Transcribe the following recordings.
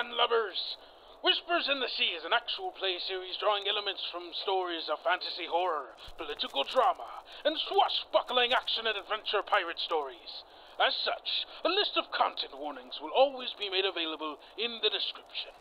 landlubbers! Whispers in the Sea is an actual play series drawing elements from stories of fantasy horror, political drama, and swashbuckling action and adventure pirate stories. As such, a list of content warnings will always be made available in the description.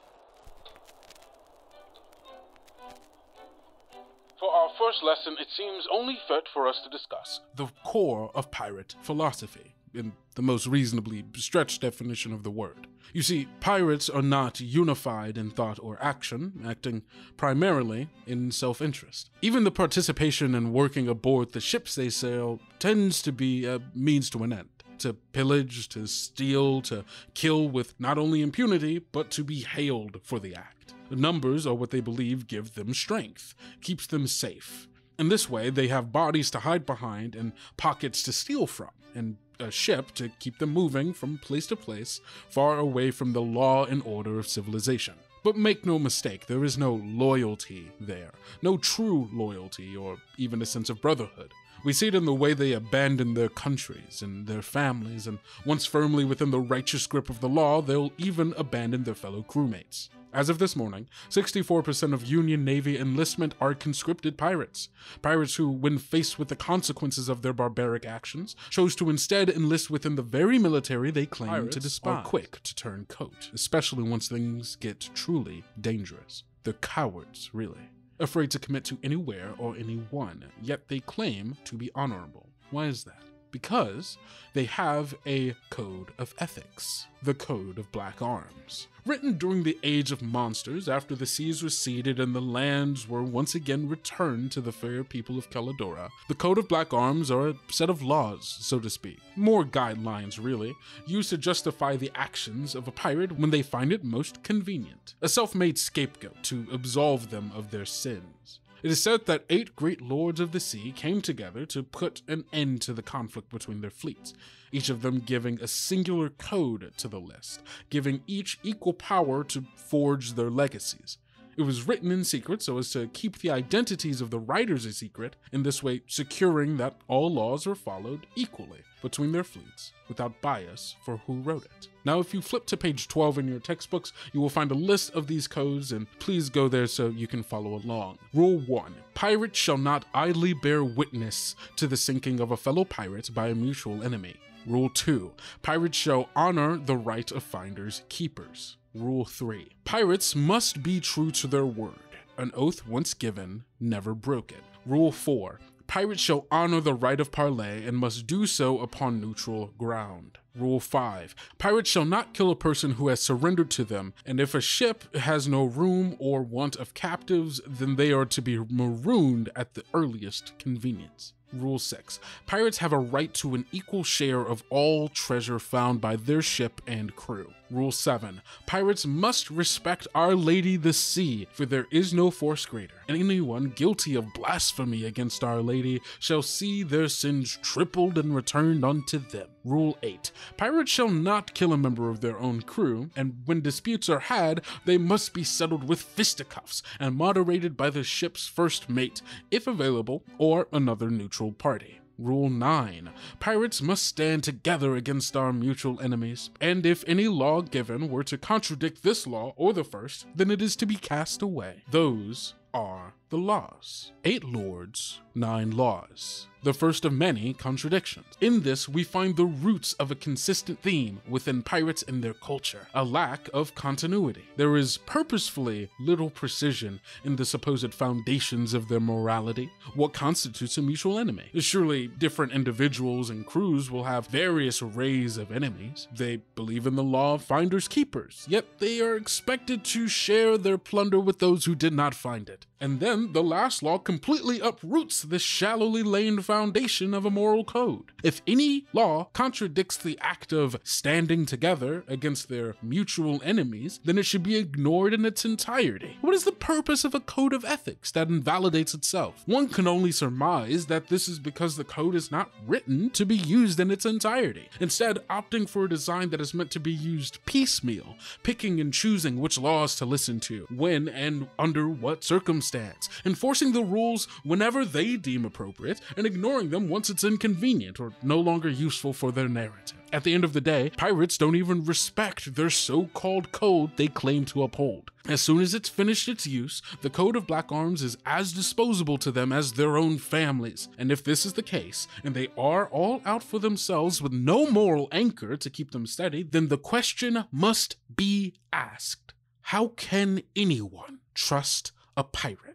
For our first lesson, it seems only fit for us to discuss the core of pirate philosophy, in the most reasonably stretched definition of the word. You see, pirates are not unified in thought or action, acting primarily in self interest. Even the participation in working aboard the ships they sail tends to be a means to an end to pillage, to steal, to kill with not only impunity, but to be hailed for the act. Numbers are what they believe give them strength, keeps them safe. In this way, they have bodies to hide behind and pockets to steal from, and a ship to keep them moving from place to place, far away from the law and order of civilization. But make no mistake, there is no loyalty there, no true loyalty or even a sense of brotherhood. We see it in the way they abandon their countries and their families, and once firmly within the righteous grip of the law, they'll even abandon their fellow crewmates. As of this morning, 64% of Union Navy enlistment are conscripted pirates. Pirates who, when faced with the consequences of their barbaric actions, chose to instead enlist within the very military they claim pirates to despise. Are quick to turn coat, especially once things get truly dangerous. They're cowards, really afraid to commit to anywhere or anyone, yet they claim to be honorable. Why is that? Because they have a code of ethics, the Code of Black Arms. Written during the Age of Monsters, after the seas receded and the lands were once again returned to the fair people of Caladora, the Code of Black Arms are a set of laws, so to speak. More guidelines, really, used to justify the actions of a pirate when they find it most convenient. A self made scapegoat to absolve them of their sins. It is said that eight great lords of the sea came together to put an end to the conflict between their fleets, each of them giving a singular code to the list, giving each equal power to forge their legacies. It was written in secret so as to keep the identities of the writers a secret, in this way securing that all laws were followed equally between their fleets without bias for who wrote it. Now, if you flip to page 12 in your textbooks, you will find a list of these codes, and please go there so you can follow along. Rule 1 Pirates shall not idly bear witness to the sinking of a fellow pirate by a mutual enemy. Rule 2 Pirates shall honor the right of finders keepers. Rule 3 Pirates must be true to their word. An oath once given, never broken. Rule 4 Pirates shall honor the right of parley and must do so upon neutral ground. Rule 5 Pirates shall not kill a person who has surrendered to them, and if a ship has no room or want of captives, then they are to be marooned at the earliest convenience. Rule 6. Pirates have a right to an equal share of all treasure found by their ship and crew. Rule 7. Pirates must respect Our Lady the Sea, for there is no force greater. And anyone guilty of blasphemy against Our Lady shall see their sins tripled and returned unto them. Rule 8. Pirates shall not kill a member of their own crew, and when disputes are had, they must be settled with fisticuffs and moderated by the ship's first mate, if available, or another neutral party. Rule 9. Pirates must stand together against our mutual enemies, and if any law given were to contradict this law or the first, then it is to be cast away. Those are the laws. Eight lords, nine laws the first of many contradictions. In this, we find the roots of a consistent theme within pirates and their culture a lack of continuity. There is purposefully little precision in the supposed foundations of their morality. What constitutes a mutual enemy? Surely, different individuals and crews will have various arrays of enemies. They believe in the law of finders keepers, yet they are expected to share their plunder with those who did not find it. And then the last law completely uproots this shallowly laid foundation of a moral code. If any law contradicts the act of standing together against their mutual enemies, then it should be ignored in its entirety. What is the purpose of a code of ethics that invalidates itself? One can only surmise that this is because the code is not written to be used in its entirety, instead, opting for a design that is meant to be used piecemeal, picking and choosing which laws to listen to, when and under what circumstances circumstance, enforcing the rules whenever they deem appropriate and ignoring them once it's inconvenient or no longer useful for their narrative. At the end of the day, pirates don't even respect their so called code they claim to uphold. As soon as it's finished its use, the Code of Black Arms is as disposable to them as their own families. And if this is the case, and they are all out for themselves with no moral anchor to keep them steady, then the question must be asked How can anyone trust a pirate?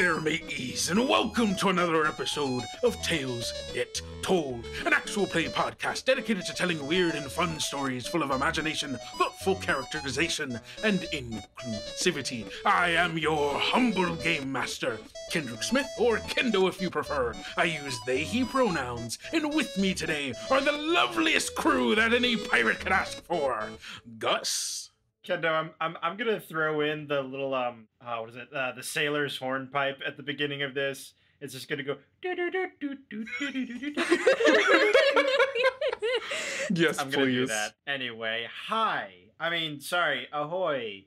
There, mateys, and welcome to another episode of Tales Yet Told, an actual play podcast dedicated to telling weird and fun stories full of imagination, thoughtful characterization, and inclusivity. I am your humble game master, Kendrick Smith, or Kendo if you prefer. I use they, he pronouns, and with me today are the loveliest crew that any pirate could ask for Gus. Kendo, I'm, I'm I'm gonna throw in the little um uh, what is it uh, the sailor's hornpipe at the beginning of this. It's just gonna go. Yes, I'm gonna do that anyway. Hi, I mean sorry. Ahoy,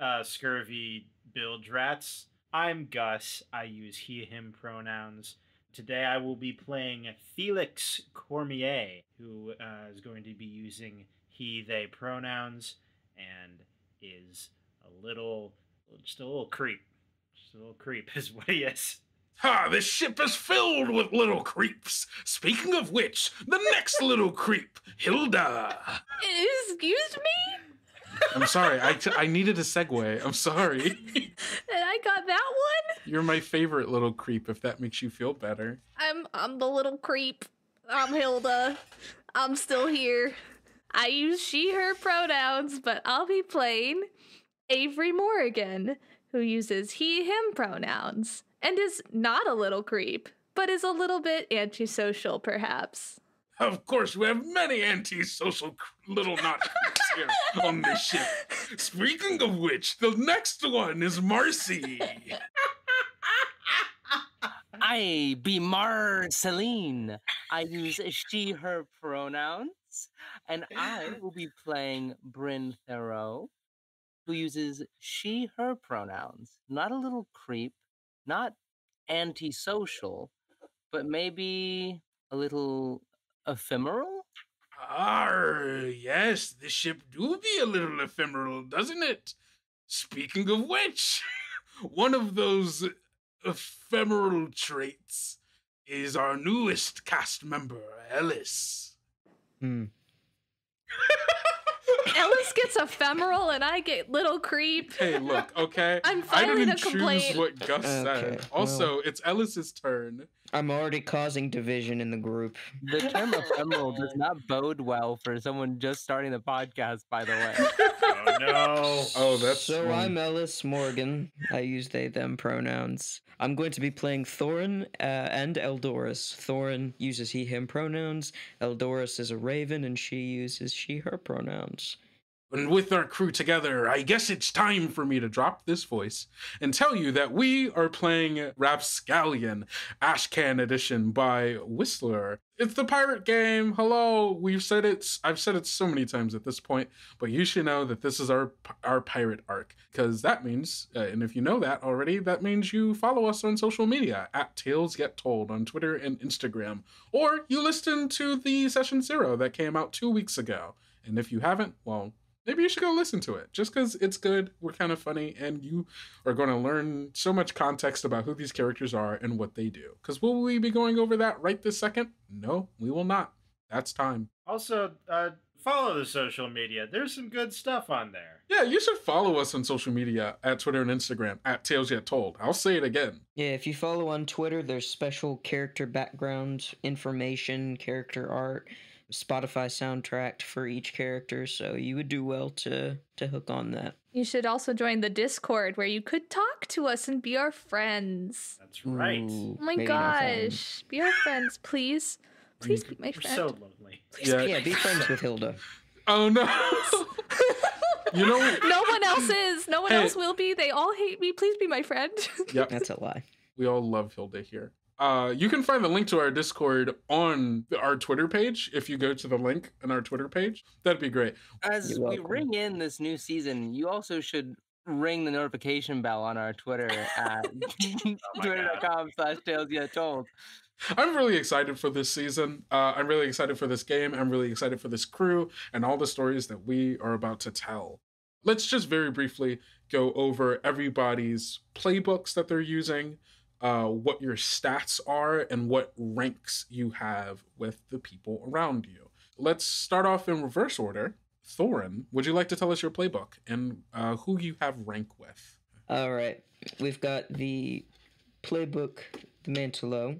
uh, scurvy bilge rats. I'm Gus. I use he/him pronouns. Today I will be playing Felix Cormier, who uh, is going to be using he/they pronouns and is a little, just a little creep. Just a little creep is what he is. Ah, this ship is filled with little creeps. Speaking of which, the next little creep, Hilda. Excuse me? I'm sorry, I, t- I needed a segue. I'm sorry. And I got that one? You're my favorite little creep, if that makes you feel better. I'm I'm the little creep. I'm Hilda. I'm still here. I use she her pronouns, but I'll be playing Avery Morrigan, who uses he him pronouns and is not a little creep, but is a little bit antisocial perhaps. Of course, we have many antisocial little not creeps here on this ship. Speaking of which, the next one is Marcy. I be Marceline. I use she, her pronouns, and I will be playing Bryn Theroux, who uses she, her pronouns. Not a little creep, not antisocial, but maybe a little ephemeral. Ah, yes, the ship do be a little ephemeral, doesn't it? Speaking of which, one of those ephemeral traits is our newest cast member, Ellis. Hmm. Ellis gets ephemeral and I get little creep. Hey, look, okay? I'm I filing didn't a choose complaint. what Gus said. Okay, Also, it's Ellis's turn. I'm already causing division in the group. The term ephemeral does not bode well for someone just starting the podcast, by the way. Oh no! Oh, that's so I'm Ellis Morgan. I use they them pronouns. I'm going to be playing Thorin uh, and Eldoris. Thorin uses he him pronouns. Eldoris is a raven and she uses she her pronouns. And with our crew together, I guess it's time for me to drop this voice and tell you that we are playing Rapscallion Ashcan Edition by Whistler. It's the pirate game. Hello. We've said it. I've said it so many times at this point, but you should know that this is our our pirate arc because that means, uh, and if you know that already, that means you follow us on social media at Tales Yet Told on Twitter and Instagram, or you listen to the session zero that came out two weeks ago. And if you haven't, well, maybe you should go listen to it just because it's good. We're kind of funny, and you are going to learn so much context about who these characters are and what they do. Because will we be going over that right this second? No, we will not. That's time. Also, uh, follow the social media. There's some good stuff on there. Yeah, you should follow us on social media at Twitter and Instagram at Tales Yet Told. I'll say it again. Yeah, if you follow on Twitter, there's special character background information, character art, Spotify soundtrack for each character, so you would do well to to hook on that. You should also join the Discord where you could talk to us and be our friends. That's right. Ooh, Oh my maybe not then. gosh. Be our friends, please. Please be my We're friend. so lonely. Please Yeah. be Yeah, be friends with Hilda. Oh no! you know, No one else is. No one Hey. else will be. They all hate me. Please be my friend. yep, That's a lie. we all love Hilda here. Uh, you can find the link to our Discord on our Twitter page if you go to the link in our Twitter page. That'd be great. As we ring in this new season, you also should ring the notification bell on our Twitter at twitter.com slash tales yet told. I'm really excited for this season. Uh, I'm really excited for this game. I'm really excited for this crew and all the stories that we are about to tell. Let's just very briefly go over everybody's playbooks that they're using, uh, what your stats are, and what ranks you have with the people around you. Let's start off in reverse order. Thorin, would you like to tell us your playbook and uh, who you have rank with? All right, we've got the playbook, the Mantelo.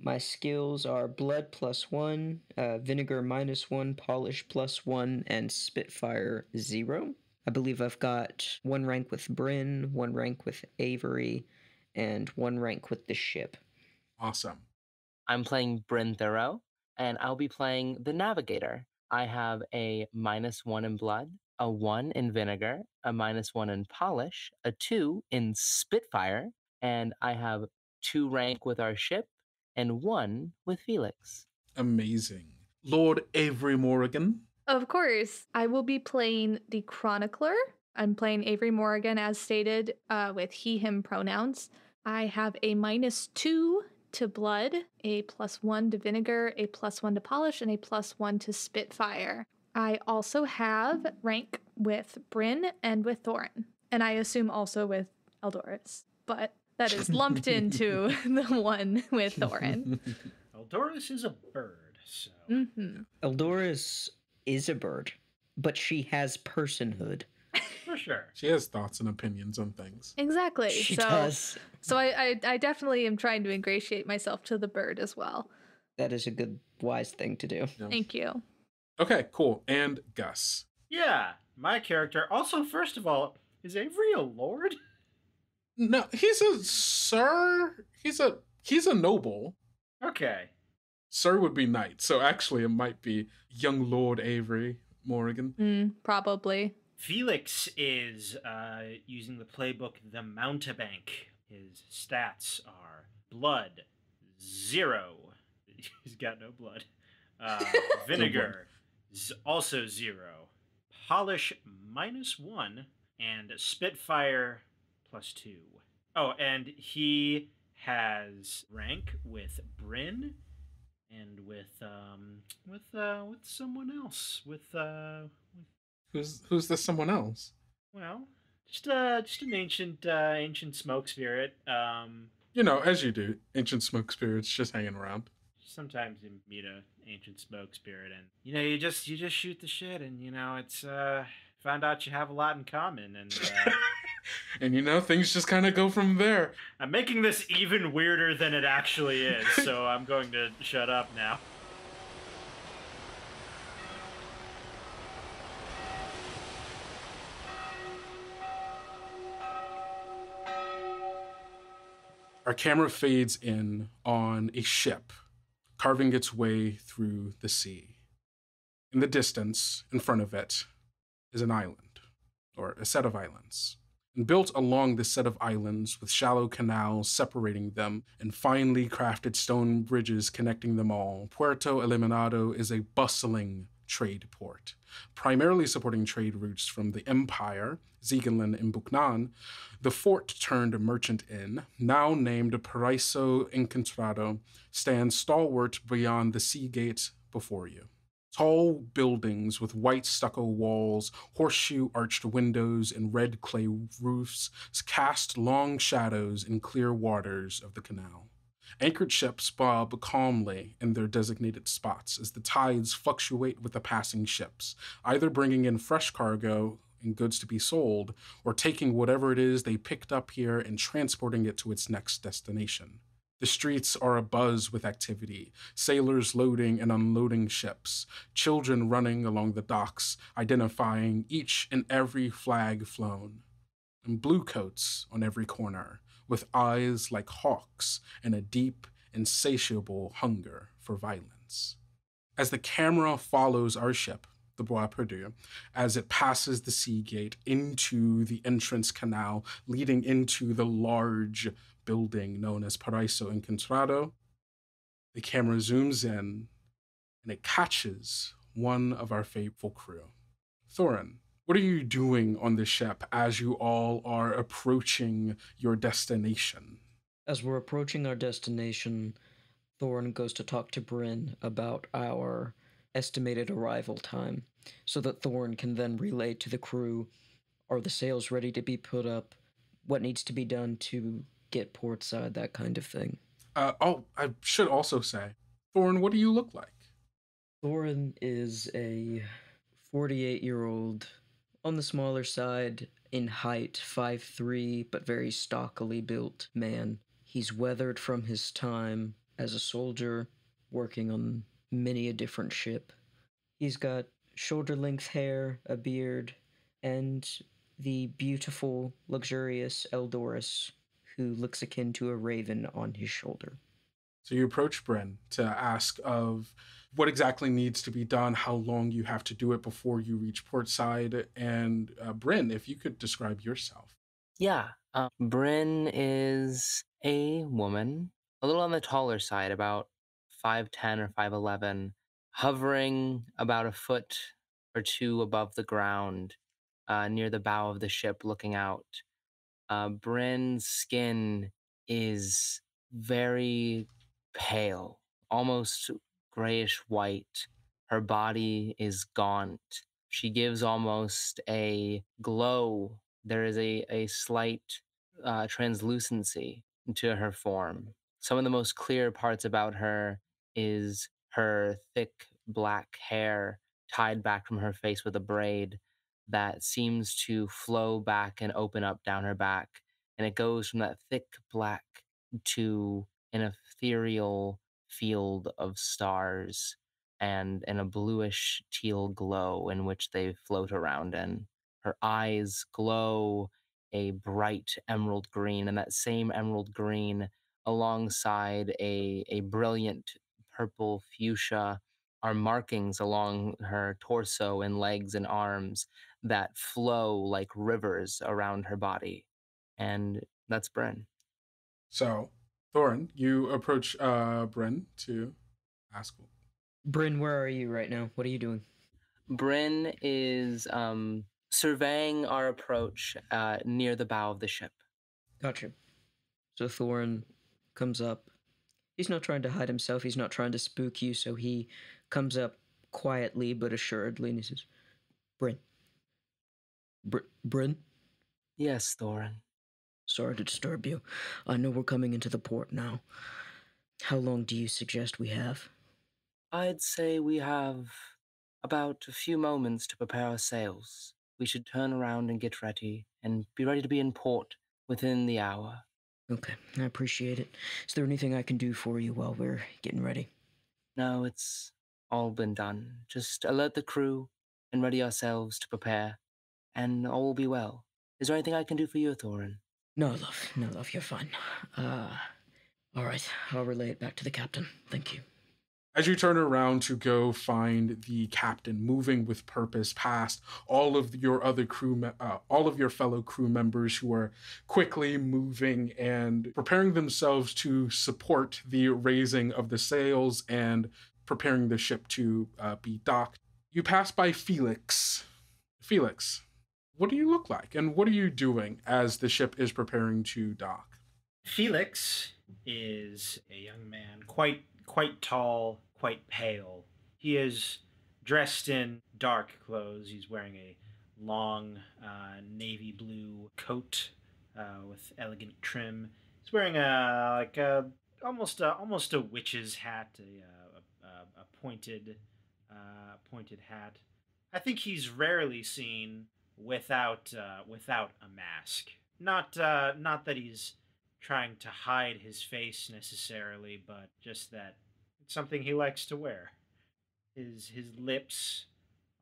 My skills are blood plus one, uh, vinegar minus one, polish plus one, and spitfire zero. I believe I've got one rank with Bryn, one rank with Avery, and one rank with the ship. Awesome. I'm playing Bryn Theroux, and I'll be playing the Navigator. I have a minus one in blood, a one in vinegar, a minus one in polish, a two in Spitfire, and I have two rank with our ship and one with Felix. Amazing. Lord Avery Morrigan. Of course, I will be playing the Chronicler. I'm playing Avery Morrigan as stated uh, with he, him pronouns. I have a minus two to blood, a plus one to vinegar, a plus one to polish, and a plus one to spitfire. I also have rank with Bryn and with Thorin, and I assume also with Eldoris, but that is lumped into the one with Thorin. Eldoris is a bird, so hmm Eldoris is a bird, but she has personhood. For sure. She has thoughts and opinions on things. Exactly. She so, does. So I, I I definitely am trying to ingratiate myself to the bird as well. That is a good, wise thing to do. Yeah. Thank you. Okay, cool. And Gus. Yeah, my character. Also, first of all, is Avery a lord? No, he's a sir. He's a he's a noble. Okay. Sir would be knight. So actually, it might be young Lord Avery Morrigan. Mm, probably. Felix is uh, using the playbook The Mountebank. His stats are blood, zero. He's got no blood. Uh, vinegar, z- also zero. Polish, minus one. And Spitfire, plus two. Oh, and he has rank with Bryn and with um with uh with someone else with uh with Who's who's this someone else? well, just uh, just an ancient, uh, ancient smoke spirit. Um, You know, as you do, ancient smoke spirits just hanging around. sometimes you meet a ancient smoke spirit, and you know, you just you just shoot the shit, and you know, it's uh, found out you have a lot in common, and uh, and you know, things just kind of go from there. I'm making this even weirder than it actually is, so I'm going to shut up now. Our camera fades in on a ship carving its way through the sea. In the distance, in front of it, is an island, or a set of islands. And built along this set of islands with shallow canals separating them and finely crafted stone bridges connecting them all, Puerto Eliminado is a bustling trade port, primarily supporting trade routes from the Empire, Ziegenland and Buknan, the fort turned merchant inn, now named Paraiso Encontrado, stands stalwart beyond the sea gate before you. Tall buildings with white stucco walls, horseshoe arched windows, and red clay roofs cast long shadows in clear waters of the canal. Anchored ships bob calmly in their designated spots as the tides fluctuate with the passing ships, either bringing in fresh cargo and goods to be sold, or taking whatever it is they picked up here and transporting it to its next destination. The streets are abuzz with activity sailors loading and unloading ships, children running along the docks, identifying each and every flag flown, and bluecoats on every corner, with eyes like hawks and a deep, insatiable hunger for violence. As the camera follows our ship, the Bois Perdu, as it passes the sea gate into the entrance canal leading into the large building known as Paraiso Encontrado, the camera zooms in and it catches one of our faithful crew. Thorin, what are you doing on the ship as you all are approaching your destination? As we're approaching our destination, Thorn goes to talk to Bryn about our estimated arrival time so that Thorn can then relay to the crew are the sails ready to be put up? What needs to be done to get portside? That kind of thing. Uh, oh, I should also say, Thorn, what do you look like? Thorin is a 48 year old, on the smaller side in height, 5'3, but very stockily built man. He's weathered from his time as a soldier, working on many a different ship. He's got shoulder length hair, a beard, and the beautiful, luxurious Eldoris, who looks akin to a raven on his shoulder. So you approach Bryn to ask of what exactly needs to be done, how long you have to do it before you reach portside, and uh, Bryn, if you could describe yourself. Yeah, uh, Bryn is a woman, a little on the taller side, about 5'10 or 5'11, hovering about a foot or two above the ground uh, near the bow of the ship, looking out. Uh, Bryn's skin is very pale, almost grayish white. Her body is gaunt. She gives almost a glow. There is a, a slight uh, translucency to her form. Some of the most clear parts about her is her thick black hair tied back from her face with a braid that seems to flow back and open up down her back. And it goes from that thick black to an ethereal field of stars and in a bluish teal glow in which they float around in. Her eyes glow a bright emerald green, and that same emerald green alongside a, a brilliant purple fuchsia are markings along her torso and legs and arms that flow like rivers around her body. And that's Bryn. So, Thorin, you approach uh, Bryn to ask. Bryn, where are you right now? What are you doing? Bryn is um, surveying our approach uh, near the bow of the ship. Gotcha. So Thorin comes up. He's not trying to hide himself. He's not trying to spook you. So he comes up quietly but assuredly and he says, Bryn. Br- Bryn? Yes, Thorin. Sorry to disturb you. I know we're coming into the port now. How long do you suggest we have? I'd say we have about a few moments to prepare our sails. We should turn around and get ready, and be ready to be in port within the hour. Okay, I appreciate it. Is there anything I can do for you while we're getting ready? No, it's all been done. Just alert the crew and ready ourselves to prepare, and all will be well. Is there anything I can do for you, Thorin? No, love. No, love. You're fine. Uh, all right. I'll relay it back to the captain. Thank you. As you turn around to go find the captain, moving with purpose past all of your other crew, uh, all of your fellow crew members who are quickly moving and preparing themselves to support the raising of the sails and preparing the ship to uh, be docked, you pass by Felix. Felix, what do you look like, and what are you doing as the ship is preparing to dock? Felix is a young man, quite quite tall, quite pale. He is dressed in dark clothes. He's wearing a long uh, navy blue coat uh, with elegant trim. He's wearing a like a almost a almost a witch's hat, a a, a pointed uh, pointed hat. I think he's rarely seen without uh, without a mask. Not uh, not that he's trying to hide his face necessarily, but just that it's something he likes to wear. His his lips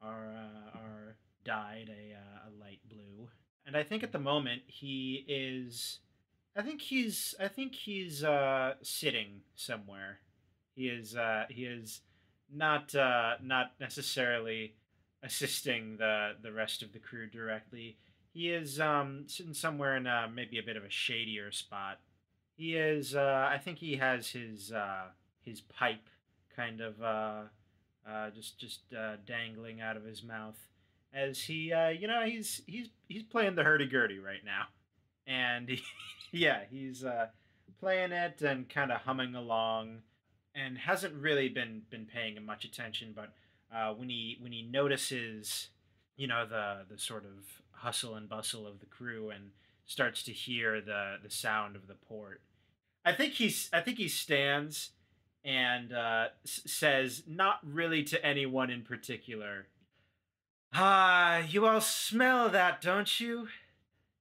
are uh, are dyed a uh, a light blue, and I think at the moment he is. I think he's I think he's uh, sitting somewhere. He is uh, he is not not necessarily assisting the the rest of the crew directly. He is um, sitting somewhere in uh, maybe a bit of a shadier spot. He is. Uh, I think he has his uh, his pipe kind of uh, uh, just just uh, dangling out of his mouth as he uh, you know he's he's he's playing the hurdy gurdy right now, and he, yeah he's playing it and kind of humming along, and hasn't really been been paying much attention, but uh, when he when he notices you know the the sort of hustle and bustle of the crew and starts to hear the the sound of the port. I think he's I think he stands and uh, s- says not really to anyone in particular. Ah, you all smell that, don't you?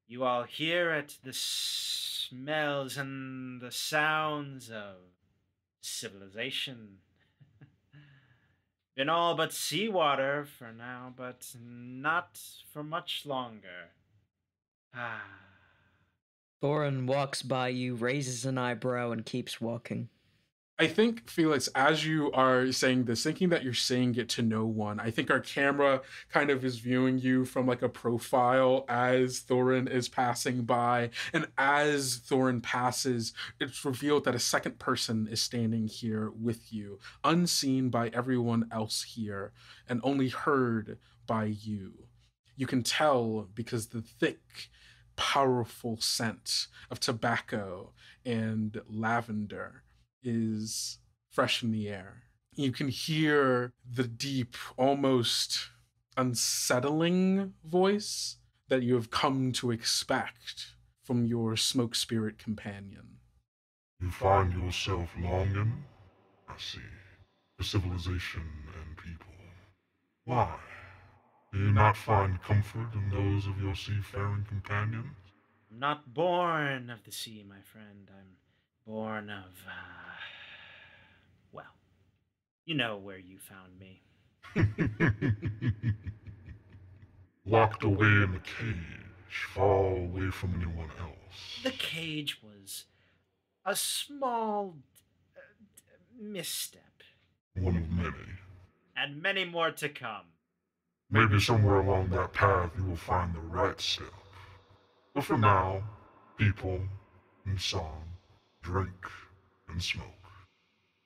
You all hear it, the smells and the sounds of civilization. Been all but seawater for now, but not for much longer. Ah. Thorin walks by you, raises an eyebrow, and keeps walking. I think, Felix, as you are saying this, thinking that you're saying it to no one, I think our camera kind of is viewing you from like a profile as Thorin is passing by. And as Thorin passes, it's revealed that a second person is standing here with you, unseen by everyone else here, and only heard by you. You can tell because the thick, powerful scent of tobacco and lavender is fresh in the air. You can hear the deep, almost unsettling voice that you have come to expect from your smoke spirit companion. You find yourself longing, I see, for civilization and people. Why? Do you not find comfort in those of your seafaring companions? I'm not born of the sea, my friend. I'm born of, uh, well, you know where you found me. Locked away in the cage, far away from anyone else. The cage was a small uh, misstep, One of many. and many more to come. Maybe somewhere along that path you will find the right step. But for now, people and song, drink and smoke.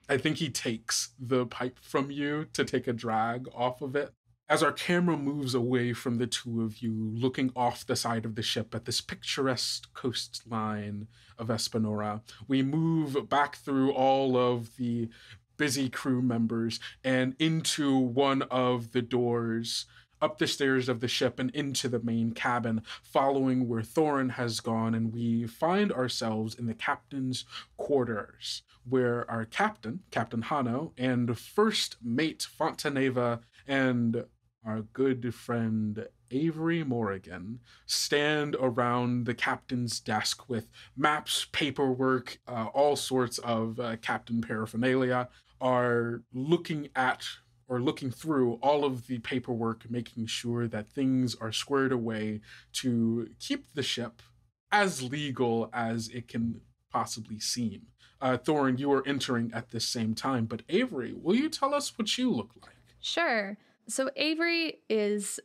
I think he takes the pipe from you to take a drag off of it. As our camera moves away from the two of you, looking off the side of the ship at this picturesque coastline of Espinora, we move back through all of the busy crew members and into one of the doors up the stairs of the ship and into the main cabin, following where Thorin has gone, and we find ourselves in the captain's quarters, where our captain, Captain Hano, and first mate Fontaneva and our good friend Avery Morrigan stand around the captain's desk with maps, paperwork, uh, all sorts of uh, captain paraphernalia, are looking at or looking through all of the paperwork, making sure that things are squared away to keep the ship as legal as it can possibly seem. Uh, Thorin, you are entering at this same time, but Avery, will you tell us what you look like? Sure. So Avery is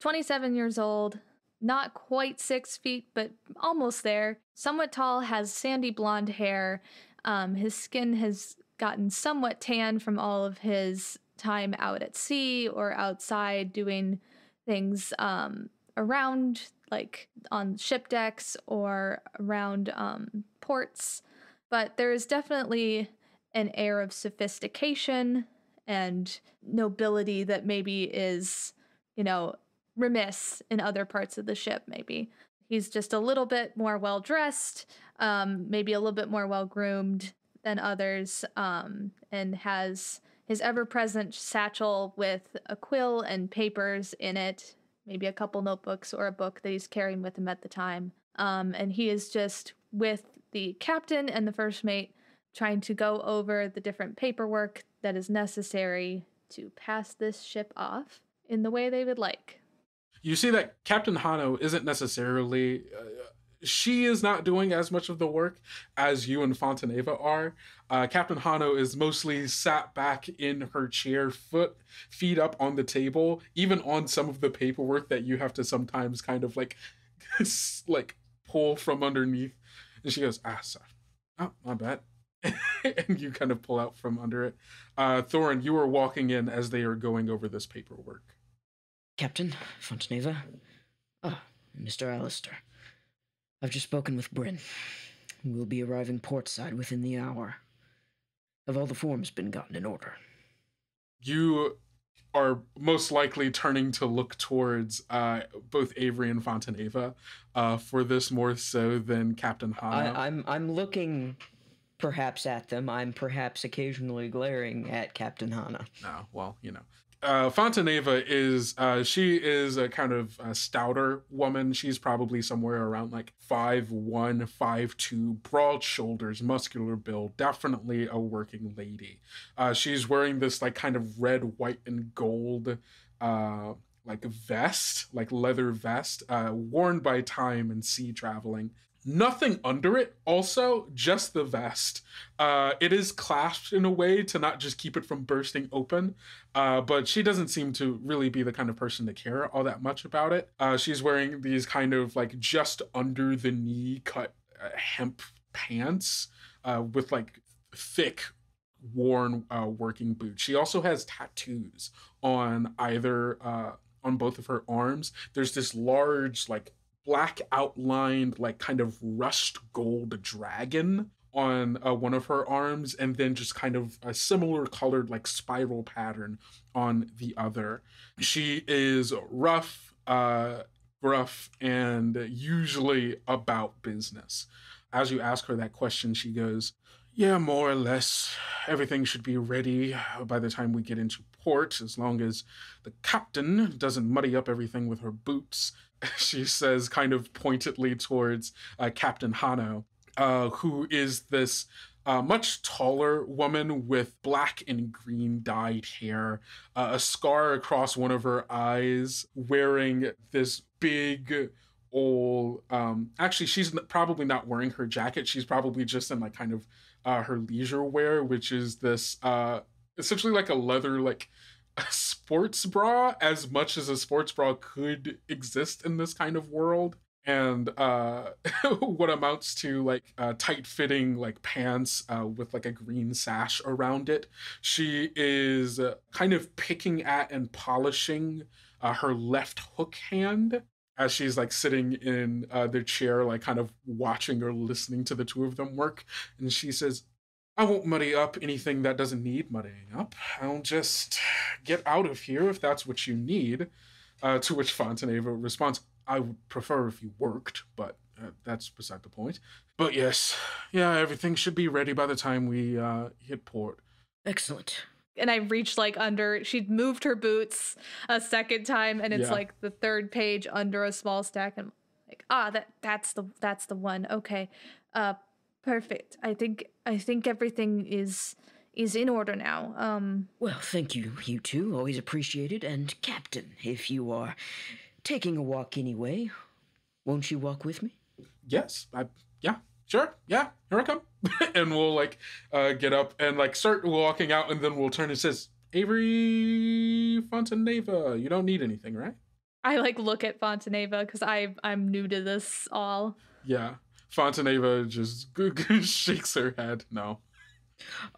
27 years old, not quite six feet, but almost there. Somewhat tall, has sandy blonde hair. Um, his skin has gotten somewhat tan from all of his time out at sea or outside doing things um, around, like on ship decks or around um, ports. But there is definitely an air of sophistication and nobility that maybe is, you know, remiss in other parts of the ship, maybe. He's just a little bit more well dressed, um, maybe a little bit more well groomed than others, um, and has his ever present satchel with a quill and papers in it, maybe a couple notebooks or a book that he's carrying with him at the time. Um, and he is just with the captain and the first mate trying to go over the different paperwork that is necessary to pass this ship off in the way they would like. You see that Captain Hano isn't necessarily. She is not doing as much of the work as you and Fontaneva are. Uh, Captain Hano is mostly sat back in her chair, foot feet up on the table, even on some of the paperwork that you have to sometimes kind of like, like pull from underneath. And she goes, "Ah, sorry. Oh, my bad." and you kind of pull out from under it. Uh, Thorin, you are walking in as they are going over this paperwork. Captain Fontaneva. Ah, Mr. Alistair. I've just spoken with Bryn. We'll be arriving portside within the hour. Have all the forms been gotten in order? You are most likely turning to look towards uh, both Avery and Fontaneva uh, for this more so than Captain Hano. I, I'm I'm looking perhaps at them. I'm perhaps occasionally glaring at Captain Hano. No, well, you know. Uh, Fontaneva is uh, she is a kind of a stouter woman. She's probably somewhere around like five one, five two, broad shoulders, muscular build, definitely a working lady. Uh, she's wearing this like kind of red, white, and gold uh, like vest, like leather vest, uh, worn by time and sea traveling nothing under it. Also just the vest. Uh it is clasped in a way to not just keep it from bursting open uh but she doesn't seem to really be the kind of person to care all that much about it. Uh she's wearing these kind of like just under the knee cut uh, hemp pants uh with like thick worn uh working boots. She also has tattoos on either on both of her arms. There's this large like black outlined like kind of rust gold dragon on uh, one of her arms and then just kind of a similar colored like spiral pattern on the other. She is rough uh gruff and usually about business. As you ask her that question she goes yeah more or less. Everything should be ready by the time we get into port as long as the captain doesn't muddy up everything with her boots she says, kind of pointedly towards uh, Captain Hano, uh, who is this uh, much taller woman with black and green dyed hair, uh, a scar across one of her eyes, wearing this big old. Um, actually, she's probably not wearing her jacket. She's probably just in like kind of uh, her leisure wear, which is this uh, essentially like a leather like a sports bra as much as a sports bra could exist in this kind of world. And uh what amounts to like uh tight fitting like pants uh with like a green sash around it. She is kind of picking at and polishing uh, her left hook hand as she's like sitting in uh, their chair like kind of watching or listening to the two of them work. And she says I won't muddy up anything that doesn't need muddying up. I'll just get out of here if that's what you need. Uh, to which Fontaneva responds, I would prefer if you worked, but uh, that's beside the point. But yes, yeah, everything should be ready by the time we uh, hit port. Excellent. And I reached like under, she'd moved her boots a second time, and it's Yeah. like the third page under a small stack. And I'm like, ah, that that's the that's the one. Okay, uh, perfect. I think I think everything is is in order now. Um, Well, thank you, you two. Always appreciated. And Captain, if you are taking a walk anyway, won't you walk with me? Yes, I, yeah, sure, yeah, here I come. and we'll like uh, get up and like start walking out, and then we'll turn and says, Avery Fontaneva, you don't need anything, right? I like look at Fontaneva because I I'm new to this all. Yeah. Fontaneva just shakes her head. No.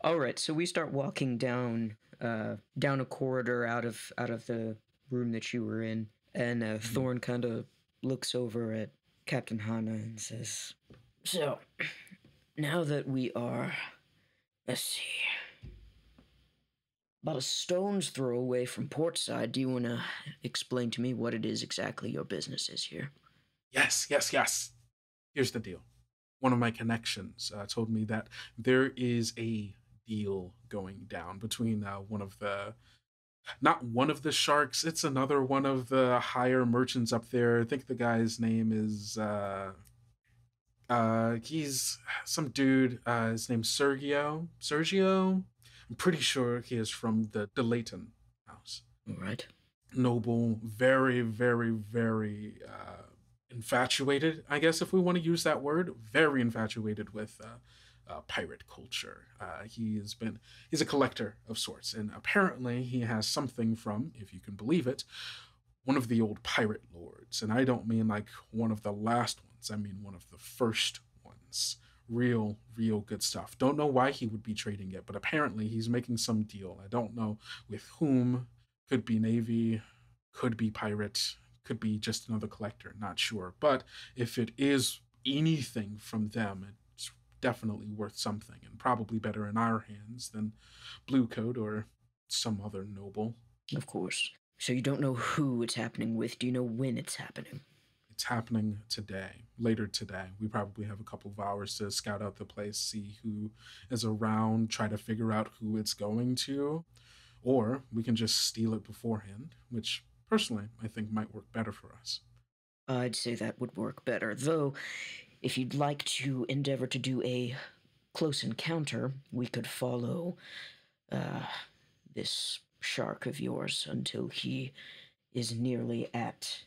All right, so we start walking down uh down a corridor out of out of the room that you were in, and uh, Thorn kind of looks over at Captain Hano and says, "So, now that we are, let's see, about a stone's throw away from Portside, do you want to explain to me what it is exactly your business is here?" Yes, yes, yes. Here's the deal. One of my connections uh, told me that there is a deal going down between uh, one of the, not one of the sharks, it's another one of the higher merchants up there. I think the guy's name is, uh, uh, he's some dude. Uh, his name's Sergio. Sergio? I'm pretty sure he is from the De Laton house. All right. Noble, very, very, very uh, infatuated, I guess, if we want to use that word, very infatuated with uh, uh, pirate culture. Uh, he has been, he's a collector of sorts, and apparently he has something from, if you can believe it, one of the old pirate lords. And I don't mean like one of the last ones, I mean one of the first ones. Real, real good stuff. Don't know why he would be trading it, but apparently he's making some deal. I don't know with whom. Could be Navy, could be pirate, could be just another collector, not sure. But if it is anything from them, it's definitely worth something and probably better in our hands than Blue Coat or some other noble. Of course. So you don't know who it's happening with. Do you know when it's happening? It's happening today, later today. We probably have a couple of hours to scout out the place, see who is around, try to figure out who it's going to. Or we can just steal it beforehand, which personally I think might work better for us. I'd say that would work better. Though, if you'd like to endeavor to do a close encounter, we could follow uh, this shark of yours until he is nearly at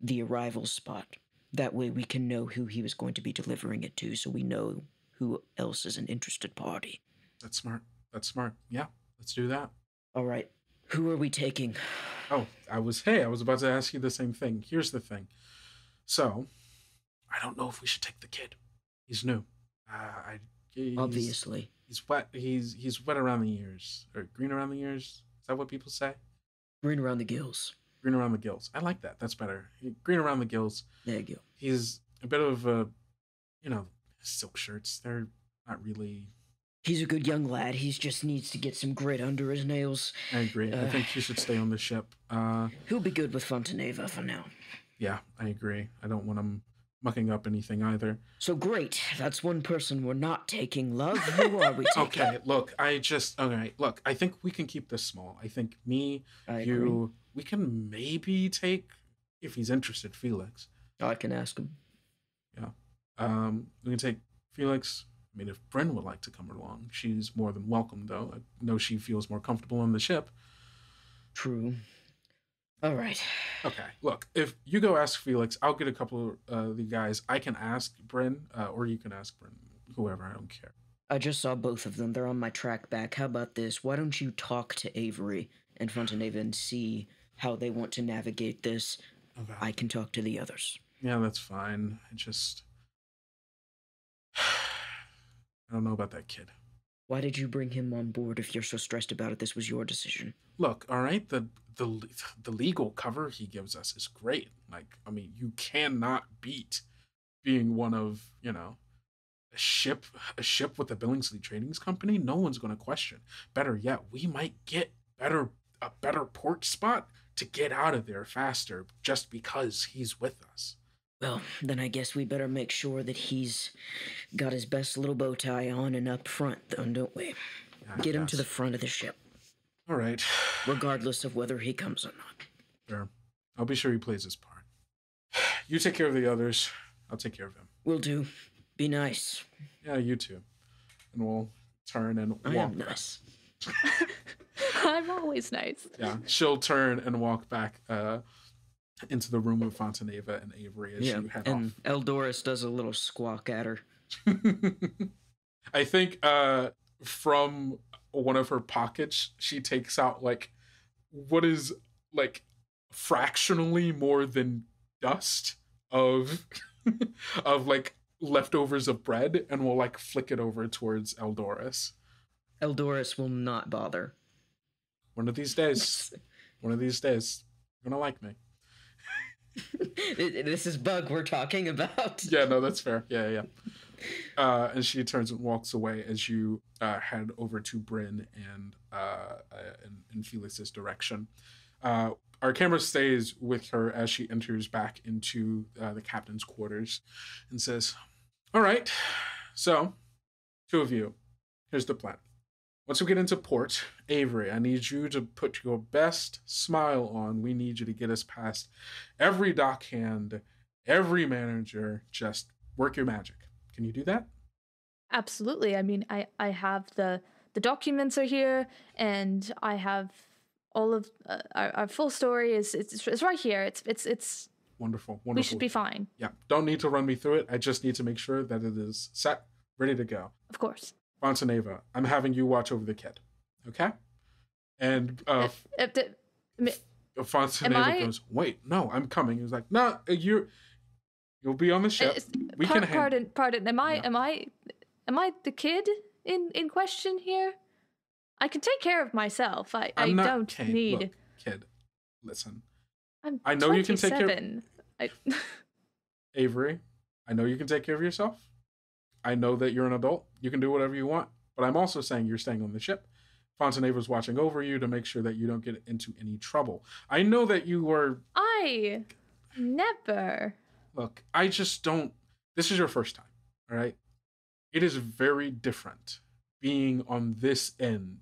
the arrival spot. That way, we can know who he was going to be delivering it to, so we know who else is an interested party. That's smart. That's smart. Yeah, let's do that. All right, who are we taking? Oh, I was, hey, I was about to ask you the same thing. Here's the thing. So, I don't know if we should take the kid. He's new. Uh, I, he's, Obviously. He's wet. He's he's wet around the ears or green around the ears. Is that what people say? Green around the gills. Green around the gills. I like that. That's better. Green around the gills. There you go. He's a bit of a, you know, silk shirts. They're not really. He's a good young lad. He just needs to get some grit under his nails. I agree. I Uh. think he should stay on the ship. Uh, He'll be good with Fontaneva for now. yeah, I agree. I don't want him mucking up anything either. So great. That's one person we're not taking. Love, who are we taking? Okay, look, I just okay. Look, I think we can keep this small. I think me, I you, agree. we can maybe take if he's interested, Felix. I can ask him. Yeah. Um, we can take Felix. I mean, if Bryn would like to come along, she's more than welcome. Though I know she feels more comfortable on the ship. True. All right. Okay, look, if you go ask Felix, I'll get a couple of uh, the guys. I can ask Bryn, uh, or you can ask Bryn, whoever. I don't care. I just saw both of them. They're on my track back. How about this? Why don't you talk to Avery and Fontaneva and see how they want to navigate this? Okay. I can talk to the others. Yeah, that's fine. I just. I don't know about that kid. Why did you bring him on board if you're so stressed about it? This was your decision. Look, all right, the the the legal cover he gives us is great. Like, I mean, you cannot beat being one of you know a ship a ship with the Billingsley Tradings Company. No one's going to question. Better yet, we might get better a better port spot to get out of there faster just because he's with us. Well, then I guess we better make sure that he's got his best little bow tie on and up front, then, don't we? I Get him to the front of the ship, All right. regardless of whether he comes or not. Sure. I'll be sure he plays his part. You take care of the others. I'll take care of him. Will do. Be nice. Yeah, you too. And we'll turn and walk. I am nice. I'm always nice. Yeah, she'll turn and walk back uh, into the room with Fontaneva and Avery as Yeah, you head and off. Eldoris does a little squawk at her. I think uh from one of her pockets she takes out like what is like fractionally more than dust of of like leftovers of bread and will like flick it over towards Eldoris. Eldoris will not bother. One of these days, one of these days, you're gonna like me. this is Bug we're talking about. Yeah, no, that's fair. Yeah, yeah. Uh, and she turns and walks away as you uh, head over to Bryn and uh, uh, in, in Felix's direction. Uh, our camera stays with her as she enters back into uh, the captain's quarters and says, All right, so, two of you, here's the plan. Once we get into port, Avery, I need you to put your best smile on. We need you to get us past every dockhand, every manager. Just work your magic. Can you do that? Absolutely. I mean, I I have the the documents are here, and I have all of uh, our, our full story is it's, it's right here. It's it's it's Wonderful, wonderful. we should be fine. Yeah, don't need to run me through it. I just need to make sure that it is set, ready to go. Of course. Fontaneva, I'm having you watch over the kid. Okay? And uh, Uh, uh, d- m- Fontaneva I- goes, Wait, no, I'm coming. He's like, No, uh, you're, you'll be on the ship. we par- can hand- pardon pardon. Am I Yeah. am I am I the kid in in question here? I can take care of myself. I I I'm not, don't Kate, need. Look, kid, listen. I'm I know you can take care- 27. I, Avery, I know you can take care of yourself. I know that you're an adult. You can do whatever you want. But I'm also saying you're staying on the ship. Fontaneva's watching over you to make sure that you don't get into any trouble. I know that you were. I never. Look, I just don't. This is your first time, all right? It is very different being on this end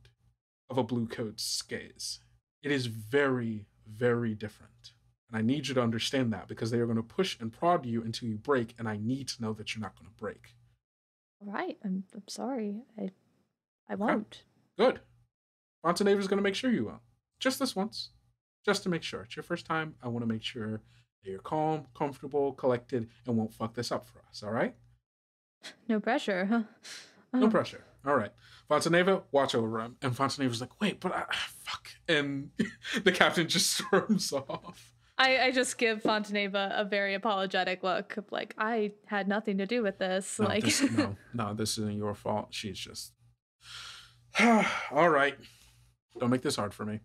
of a blue coat's gaze. It is very, very different. And I need you to understand that because they are going to push and prod you until you break, and I need to know that you're not going to break. All right. I'm I'm sorry. I I won't. Good. Fontaneva's going to make sure you won't. Just this once. Just to make sure. It's your first time. I want to make sure that you're calm, comfortable, collected, and won't fuck this up for us, all right? No pressure. Huh? No Oh, pressure. All right. Fontaneva, watch over him. And Fontaneva's like, wait, but I, fuck. And the captain just storms off. I, I just give Fontaneva a very apologetic look of like I had nothing to do with this. No, like this, no, no, this isn't your fault. She's just. All right. Don't make this hard for me.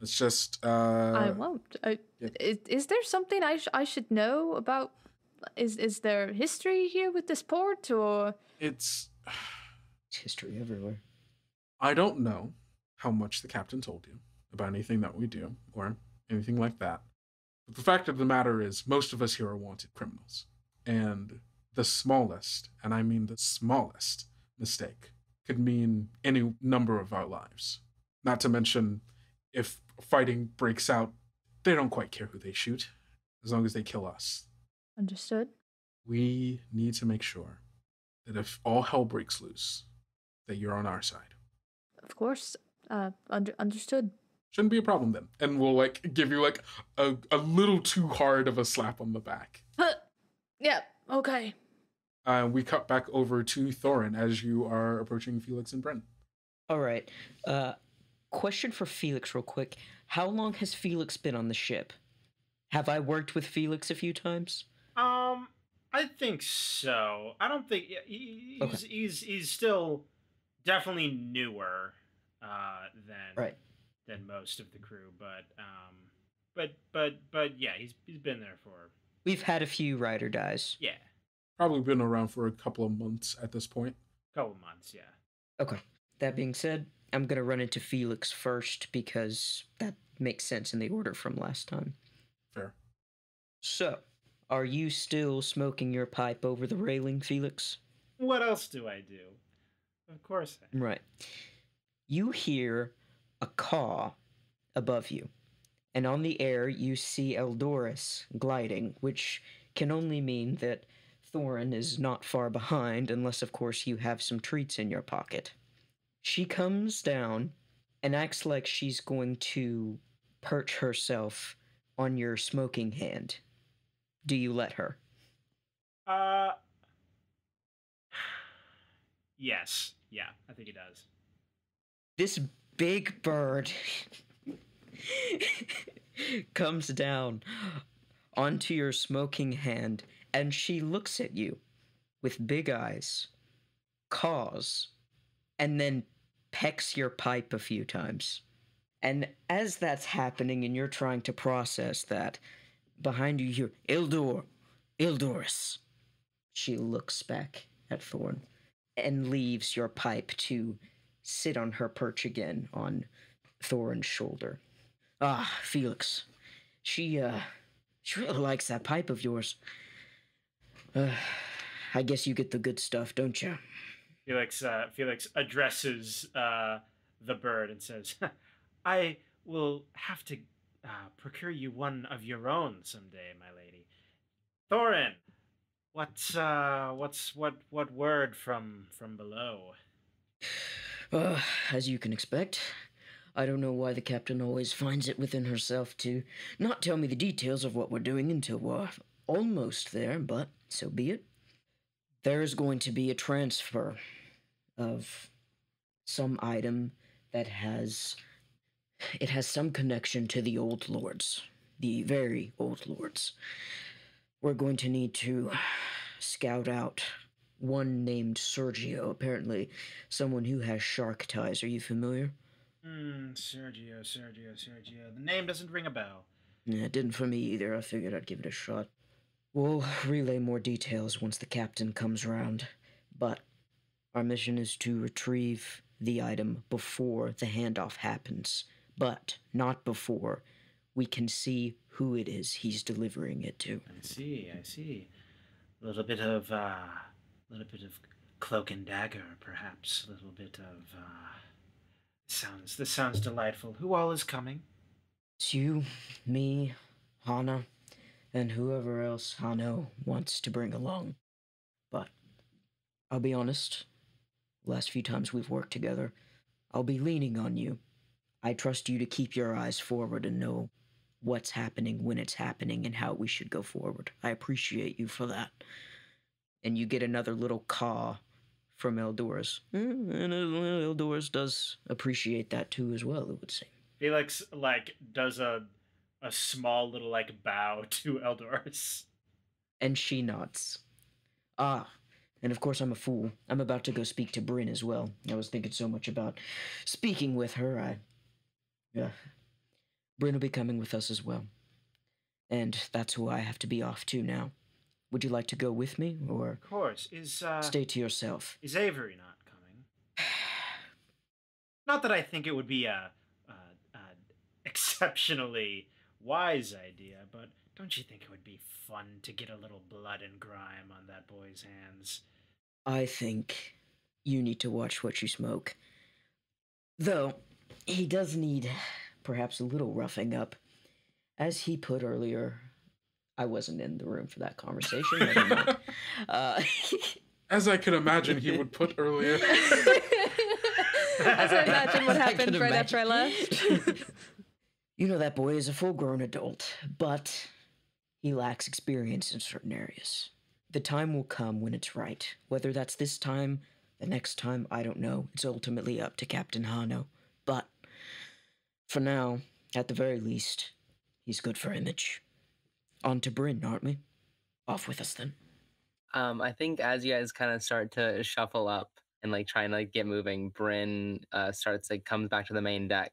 Let's just. uh I won't. I, yeah. is, is there something I sh- I should know about? Is is there history here with this port or? It's. It's history everywhere. I don't know how much the captain told you about anything that we do or anything like that. But the fact of the matter is, most of us here are wanted criminals. And the smallest, and I mean the smallest, mistake could mean any number of our lives. Not to mention, if fighting breaks out, they don't quite care who they shoot, as long as they kill us. Understood. We need to make sure that if all hell breaks loose, that you're on our side. Of course. Uh, under, understood. Shouldn't be a problem then. And we'll like give you like a, a little too hard of a slap on the back. Yeah. Okay. Uh, we cut back over to Thorin as you are approaching Felix and Bryn. All right. Uh, question for Felix, real quick. How long has Felix been on the ship? Have I worked with Felix a few times? Um, I think so. I don't think he- he, he's, Okay. he's he's still definitely newer uh, than Right. Than most of the crew, but um, but but but yeah, he's he's been there for We've had a few rider dies. yeah, Probably been around for a couple of months at this point. a couple months. Yeah. Okay. That being said, I'm gonna run into Felix first because that makes sense in the order from last time. Fair. So, are you still smoking your pipe over the railing, Felix? What else do I do? Of course. I Right. You hear a caw above you, and on the air you see Eldoris gliding, which can only mean that Thorin is not far behind, unless, of course, you have some treats in your pocket. She comes down and acts like she's going to perch herself on your smoking hand. Do you let her? Uh, Yes. Yeah, I think he does. This big bird comes down onto your smoking hand and she looks at you with big eyes, caws, and then pecks your pipe a few times. And as that's happening and you're trying to process that, behind you hear Ildor, Ildoris. She looks back at Thorin and leaves your pipe to sit on her perch again on Thorin's shoulder. Ah, Felix. She, uh, she really likes that pipe of yours. Uh, I guess you get the good stuff, don't you? Felix uh, Felix addresses uh, the bird and says, "I will have to uh, procure you one of your own someday, my lady." Thorin, what's uh, what's what what word from from below? Uh, as you can expect, I don't know why the captain always finds it within herself to not tell me the details of what we're doing until we're almost there, but so be it. There is going to be a transfer of some item that has it has some connection to the old lords, the very old lords. We're going to need to scout out one named Sergio, apparently someone who has shark ties. Are you familiar? Hmm, Sergio, Sergio, Sergio. The name doesn't ring a bell. Yeah, it didn't for me either. I figured I'd give it a shot. We'll relay more details once the captain comes around, but our mission is to retrieve the item before the handoff happens, but not before we can see who it is he's delivering it to. I see, I see. A little bit of, uh, a little bit of cloak and dagger, perhaps. A little bit of, uh, sounds. This sounds delightful. Who all is coming? It's you, me, Hano, and whoever else Hano wants to bring along. But I'll be honest, last few times we've worked together, I'll be leaning on you. I trust you to keep your eyes forward and know what's happening when it's happening and how we should go forward. I appreciate you for that. And you get another little caw from Eldoris. Mm, And Eldoris does appreciate that too, as well, it would seem. Felix like does a a small little like bow to Eldoris. And she nods. Ah, and of course I'm a fool. I'm about to go speak to Bryn as well. I was thinking so much about speaking with her. I. Yeah. Bryn will be coming with us as well. And that's who I have to be off to now. Would you like to go with me, or Of course, is uh stay to yourself? is Avery not coming? Not that I think it would be a, a, a exceptionally wise idea, but don't you think it would be fun to get a little blood and grime on that boy's hands? I think you need to watch what you smoke. Though, he does need perhaps a little roughing up. As he put earlier, I wasn't in the room for that conversation. never uh, As I can imagine he would put earlier. As I imagine what happened could right after I left. you know, that boy is a full grown adult, but he lacks experience in certain areas. The time will come when it's right. Whether that's this time, the next time, I don't know. It's ultimately up to Captain Hano. But for now, at the very least, he's good for image. On to Bryn, aren't we? Off with us then. Um, I think as you guys kind of start to shuffle up and like trying to like get moving, Bryn uh, starts like comes back to the main deck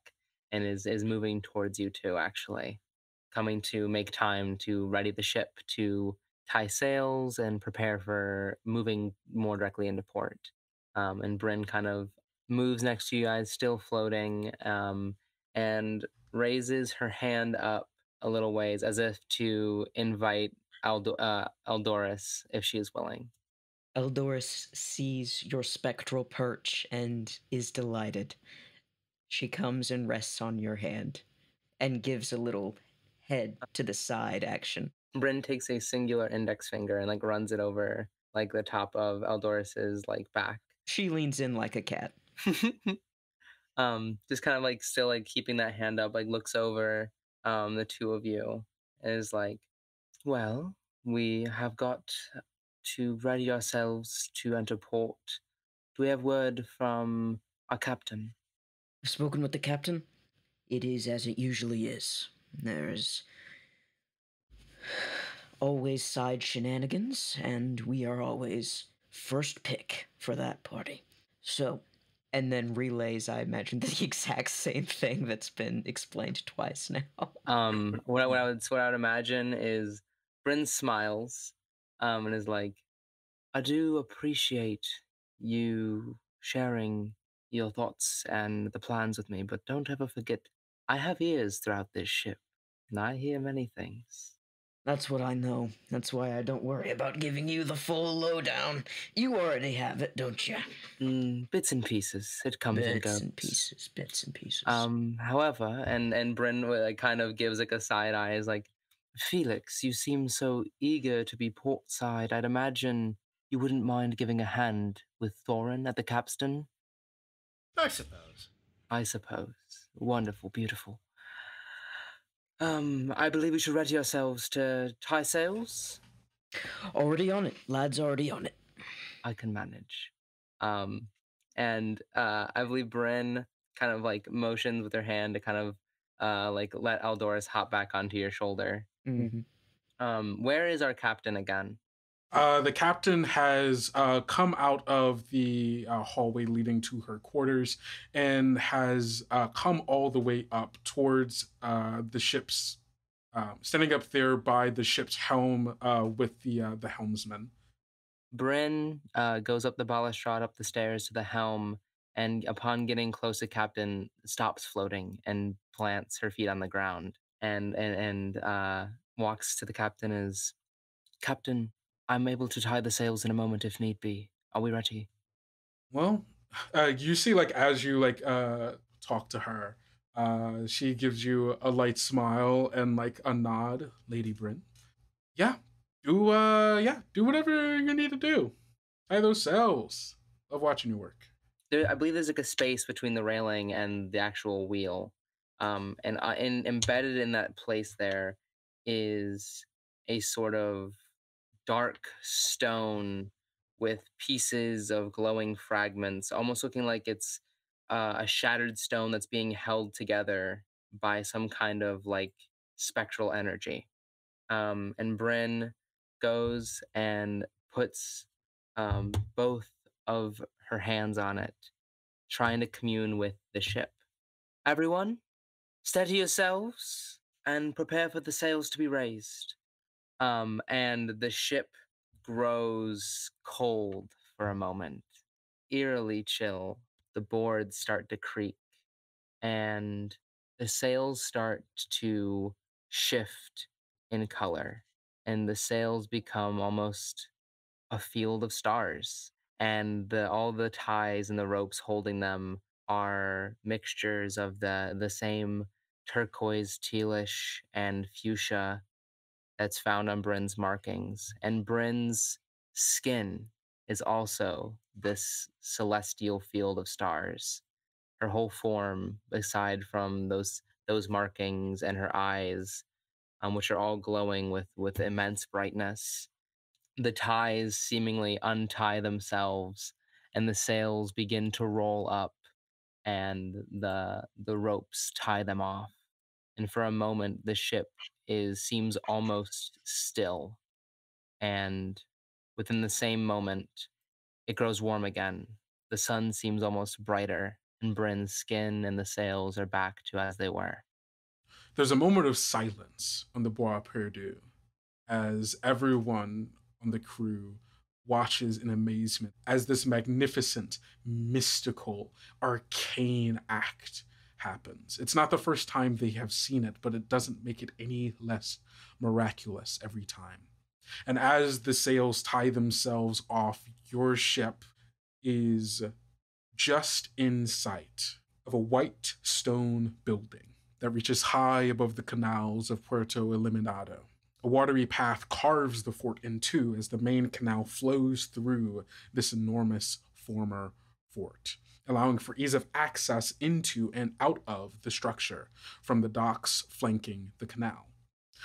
and is is moving towards you two actually, coming to make time to ready the ship to tie sails and prepare for moving more directly into port. Um, and Bryn kind of moves next to you guys, still floating, um, and raises her hand up a little ways as if to invite Aldo- uh, Eldoris if she is willing. Eldoris sees your spectral perch and is delighted. She comes and rests on your hand and gives a little head to the side action. Bryn takes a singular index finger and like runs it over like the top of Eldoris's like back. She leans in like a cat. um, just kind of like still like keeping that hand up, like looks over um the two of you is like, Well, we have got to ready ourselves to enter port. Do we have word from our captain? I've spoken with the captain. It is as it usually is. There's always side shenanigans, and we are always first pick for that party. So, and then relays, I imagine, the exact same thing that's been explained twice now. Um, what, I- what I would what I would imagine is Bryn smiles, um, and is like, "I do appreciate you sharing your thoughts and the plans with me, but don't ever forget, I have ears throughout this ship, and I hear many things." That's what I know. That's why I don't worry about giving you the full lowdown. You already have it, don't you? Mm, bits and pieces. It comes and Bits and pieces, bits and pieces. Um, however, and and Bryn uh, like kind of gives like a side eye, is like, Felix, you seem so eager to be portside. I'd imagine you wouldn't mind giving a hand with Thorin at the capstan. I suppose. I suppose. Wonderful, beautiful. Um, I believe we should ready ourselves to tie sails. already on it. Lad's already on it. I can manage. Um, and uh, I believe Bryn kind of like motions with her hand to kind of uh, like let Eldoris hop back onto your shoulder. Mm-hmm. Um, where is our captain again? Uh, the captain has uh, come out of the uh, hallway leading to her quarters and has uh, come all the way up towards uh, the ship's, um, standing up there by the ship's helm with the the helmsman. Bryn goes up the balustrade, up the stairs to the helm, and upon getting close to Captain, stops floating and plants her feet on the ground and and and walks to the captain. as, Captain, I'm able to tie the sails in a moment if need be. Are we ready? Well, uh, you see, like as you like uh, talk to her, uh, she gives you a light smile and like a nod, Lady Bryn. Yeah, do uh, yeah, do whatever you need to do. Tie those sails. Love watching you work. There, I believe there's like a space between the railing and the actual wheel, um, and uh, in, embedded in that place there is a sort of dark stone with pieces of glowing fragments, almost looking like it's uh, a shattered stone that's being held together by some kind of like spectral energy. Um, and Bryn goes and puts um, both of her hands on it, trying to commune with the ship. Everyone, steady yourselves and prepare for the sails to be raised. Um, and the ship grows cold for a moment, eerily chill. The boards start to creak, and the sails start to shift in color, and the sails become almost a field of stars. And the, all the ties and the ropes holding them are mixtures of the the same turquoise, tealish, and fuchsia that's found on Bryn's markings. And Bryn's skin is also this celestial field of stars. Her whole form, aside from those those markings and her eyes, um, which are all glowing with with immense brightness, the ties seemingly untie themselves, and the sails begin to roll up, and the the ropes tie them off. And for a moment, the ship is seems almost still, and within the same moment, it grows warm again. The sun seems almost brighter, and Bryn's skin and the sails are back to as they were. There's a moment of silence on the Bois Perdu as everyone on the crew watches in amazement as this magnificent, mystical, arcane act happens. It's not the first time they have seen it, but it doesn't make it any less miraculous every time. And as the sails tie themselves off, your ship is just in sight of a white stone building that reaches high above the canals of Puerto Eliminado. A watery path carves the fort in two as the main canal flows through this enormous former fort, allowing for ease of access into and out of the structure from the docks flanking the canal.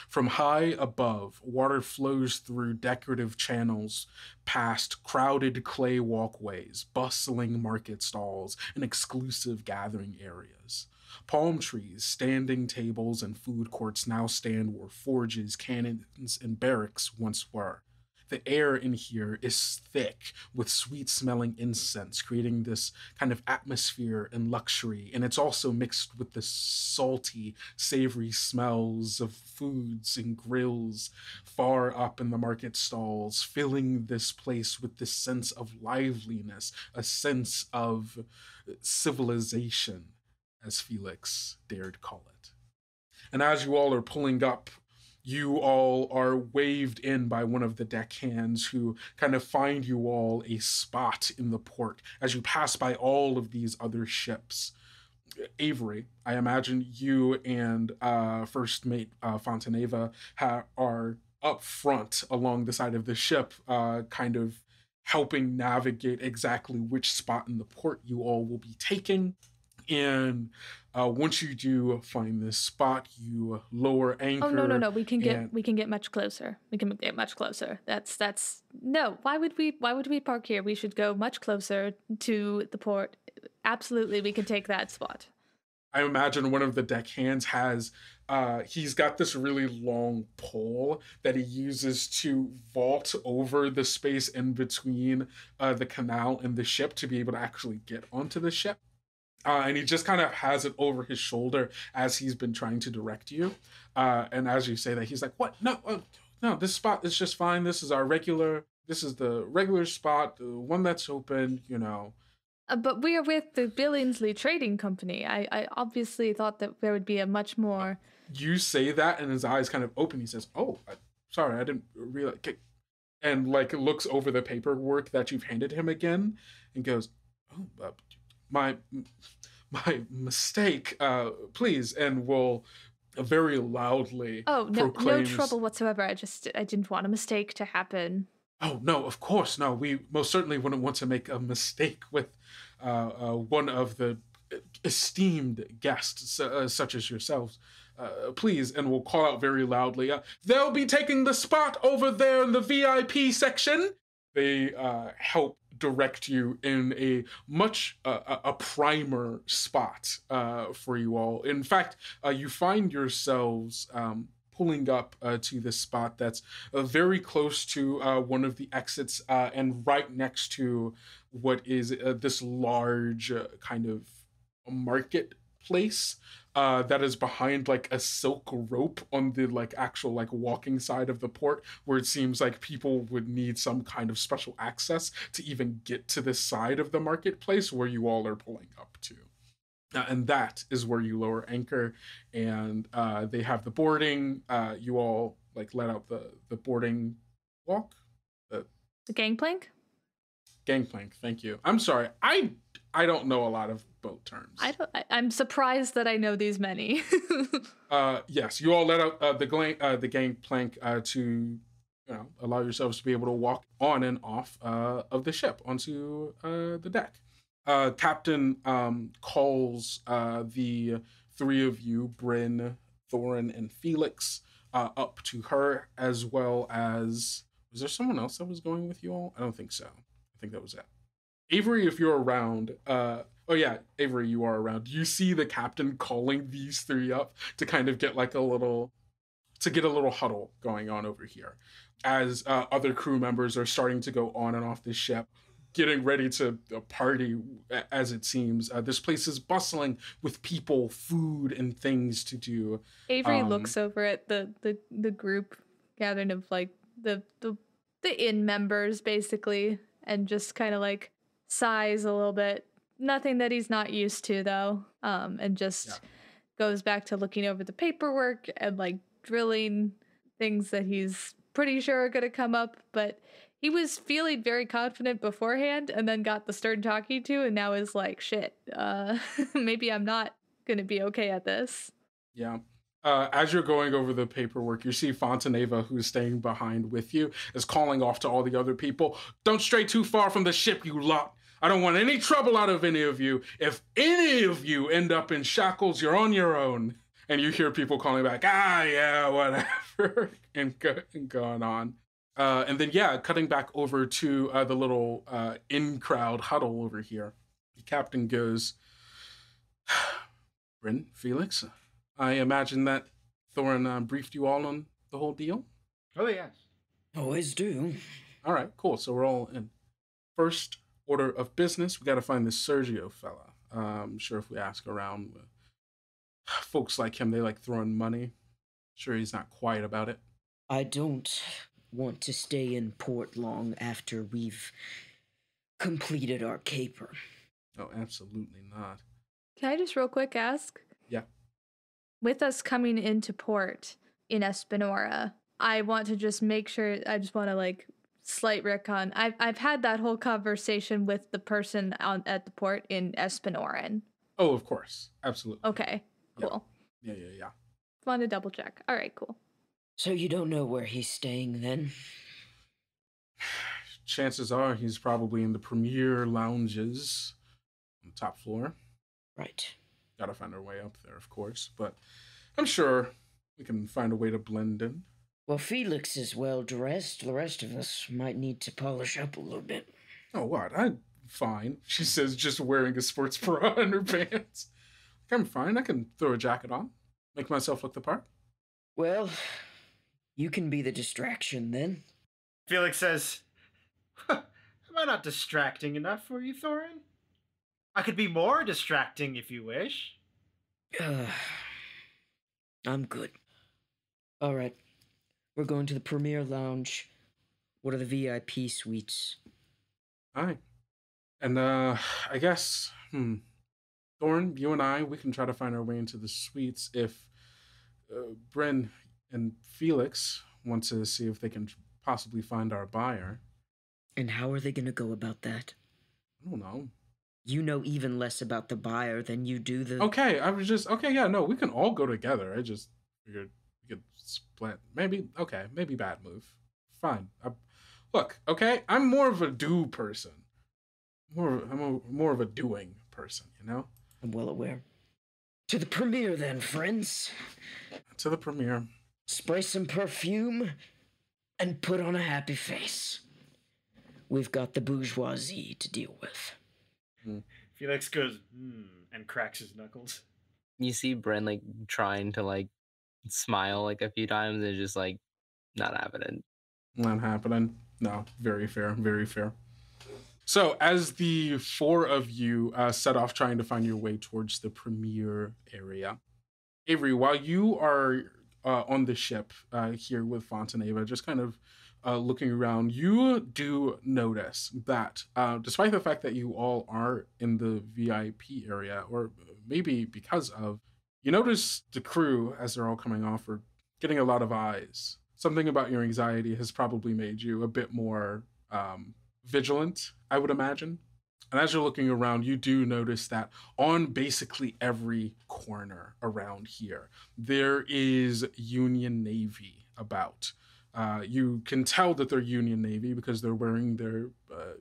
From high above, water flows through decorative channels past crowded clay walkways, bustling market stalls, and exclusive gathering areas. Palm trees, standing tables, and food courts now stand where forges, cannons, and barracks once were. The air in here is thick with sweet smelling incense, creating this kind of atmosphere and luxury. And it's also mixed with the salty, savory smells of foods and grills far up in the market stalls, filling this place with this sense of liveliness, a sense of civilization, as Felix dared call it. And as you all are pulling up you all are waved in by one of the deckhands who kind of find you all a spot in the port as you pass by all of these other ships. Avery, I imagine you and uh, First Mate uh, Fontaneva ha- are up front along the side of the ship, uh, kind of helping navigate exactly which spot in the port you all will be taking. And uh, once you do find this spot, you lower anchor. Oh no no no! We can get we can get much closer. We can get much closer. That's that's no. Why would we Why would we park here? We should go much closer to the port. Absolutely, we can take that spot. I imagine one of the deckhands has uh he's got this really long pole that he uses to vault over the space in between uh the canal and the ship to be able to actually get onto the ship. Uh, and he just kind of has it over his shoulder as he's been trying to direct you. Uh, and as you say that, he's like, "What? No, uh, no. This spot is just fine. This is our regular. This is the regular spot, the one that's open. You know." Uh, but we are with the Billingsley Trading Company. I, I obviously thought that there would be a much more. you say that and his eyes kind of open he says oh I, sorry i didn't realize and like looks over the paperwork that you've handed him again and goes oh uh, my my mistake uh please and will very loudly Oh no, no trouble whatsoever. I just I didn't want a mistake to happen. oh no of course no we most certainly wouldn't want to make a mistake with uh, uh one of the esteemed guests uh, such as yourselves uh, please, and we'll call out very loudly. Uh, they'll be taking the spot over there in the VIP section. They uh, help direct you in a much uh, a- primer spot uh, for you all. In fact, uh, you find yourselves um, pulling up uh, to this spot that's uh, very close to uh, one of the exits uh, and right next to what is uh, this large uh, kind of marketplace uh, that is behind like a silk rope on the like actual like walking side of the port where it seems like people would need some kind of special access to even get to this side of the marketplace where you all are pulling up to. Uh, and that is where you lower anchor and uh, they have the boarding uh, you all like let out the the boarding walk. The gangplank? gangplank thank you. I'm sorry i i don't know a lot of boat terms I don't. I, I'm surprised that I know these many. uh yes you all let out uh, the uh, the gangplank uh, to you know allow yourselves to be able to walk on and off uh, of the ship onto uh, the deck uh, captain um, calls uh, the three of you bryn thorin and felix uh, up to her as well as was there someone else that was going with you all i don't think so i think that was it avery if you're around uh, Oh yeah, Avery, you are around. You see the captain calling these three up to kind of get like a little, to get a little huddle going on over here, as uh, other crew members are starting to go on and off the ship, getting ready to uh, party. As it seems, uh, this place is bustling with people, food, and things to do. Avery Um, looks over at the the the group gathered of like the the the inn members basically, and just kind of like sighs a little bit. Nothing that he's not used to though, um, and just Yeah. goes back to looking over the paperwork and like drilling things that he's pretty sure are gonna come up, but. He was feeling very confident beforehand and then got the stern talking to and now is like shit. Uh maybe I'm not going to be okay at this. Yeah. Uh, as you're going over the paperwork, you see Fontaneva, who's staying behind with you, is calling off to all the other people. Don't stray too far from the ship, you lot. I don't want any trouble out of any of you. If any of you end up in shackles, you're on your own. and you hear people calling back, ah, yeah, whatever, and, go, and going on. Uh, and then, yeah, cutting back over to uh, the little uh, in crowd huddle over here. The captain goes, Bryn, Felix, I imagine that Thorin uh, briefed you all on the whole deal. Oh yes. Always do. All right, cool. So we're all in. First order of business, we got to find this Sergio fella. Uh, I'm sure if we ask around, uh, folks like him, they like throwing money. Sure, he's not quiet about it. I don't want to stay in port long after we've completed our caper. Oh, absolutely not. Can I just real quick ask? Yeah. With us coming into port in Espinora, I want to just make sure. I just want to like slight recon. I've I've had that whole conversation with the person on at the port in Espinoran. Oh, of course, absolutely. Okay, Yeah. cool. Yeah, yeah, yeah. Want to double check. All right, cool. So you don't know where he's staying then? Chances are he's probably in the premier lounges on the top floor. Right. Gotta find our way up there, of course, but I'm sure we can find a way to blend in. Well, Felix is well dressed. The rest of us might need to polish up a little bit. Oh, what? I'm fine. She says, just wearing a sports bra and her pants. I'm fine. I can throw a jacket on, make myself look the part. Well, you can be the distraction then. Felix says, "Am I not distracting enough for you, Thorin? I could be more distracting if you wish. Uh, I'm good. All right. We're going to the Premier Lounge. What are the VIP suites? All right. And, uh, I guess, hmm. Thorin, you and I, we can try to find our way into the suites if uh, Bryn and Felix want to see if they can possibly find our buyer. And how are they going to go about that? I don't know. You know even less about the buyer than you do the. Okay, I was just okay. Yeah, no, we can all go together. I just figured we could split. Maybe okay, maybe bad move. Fine. I, look, okay, I'm more of a do person. More, of- I'm a, more of a doing person. You know, I'm well aware. To the premiere then, friends. to the premiere. Spray some perfume and put on a happy face. We've got the bourgeoisie to deal with. Felix goes, hmm, and cracks his knuckles. You see Bryn like trying to like smile like a few times and just like not happening. Not happening. No, very fair. Very fair. So, as the four of you uh, set off trying to find your way towards the premier area, Avery, while you are uh, on the ship uh, here with Fontaneva, just kind of uh, looking around, you do notice that uh, despite the fact that you all are in the VIP area, or maybe because of, you notice the crew as they're all coming off are getting a lot of eyes. Something about your anxiety has probably made you a bit more um, vigilant, I would imagine. And as you're looking around, you do notice that on basically every corner around here, there is Union Navy about. Uh, you can tell that they're Union Navy because they're wearing their uh,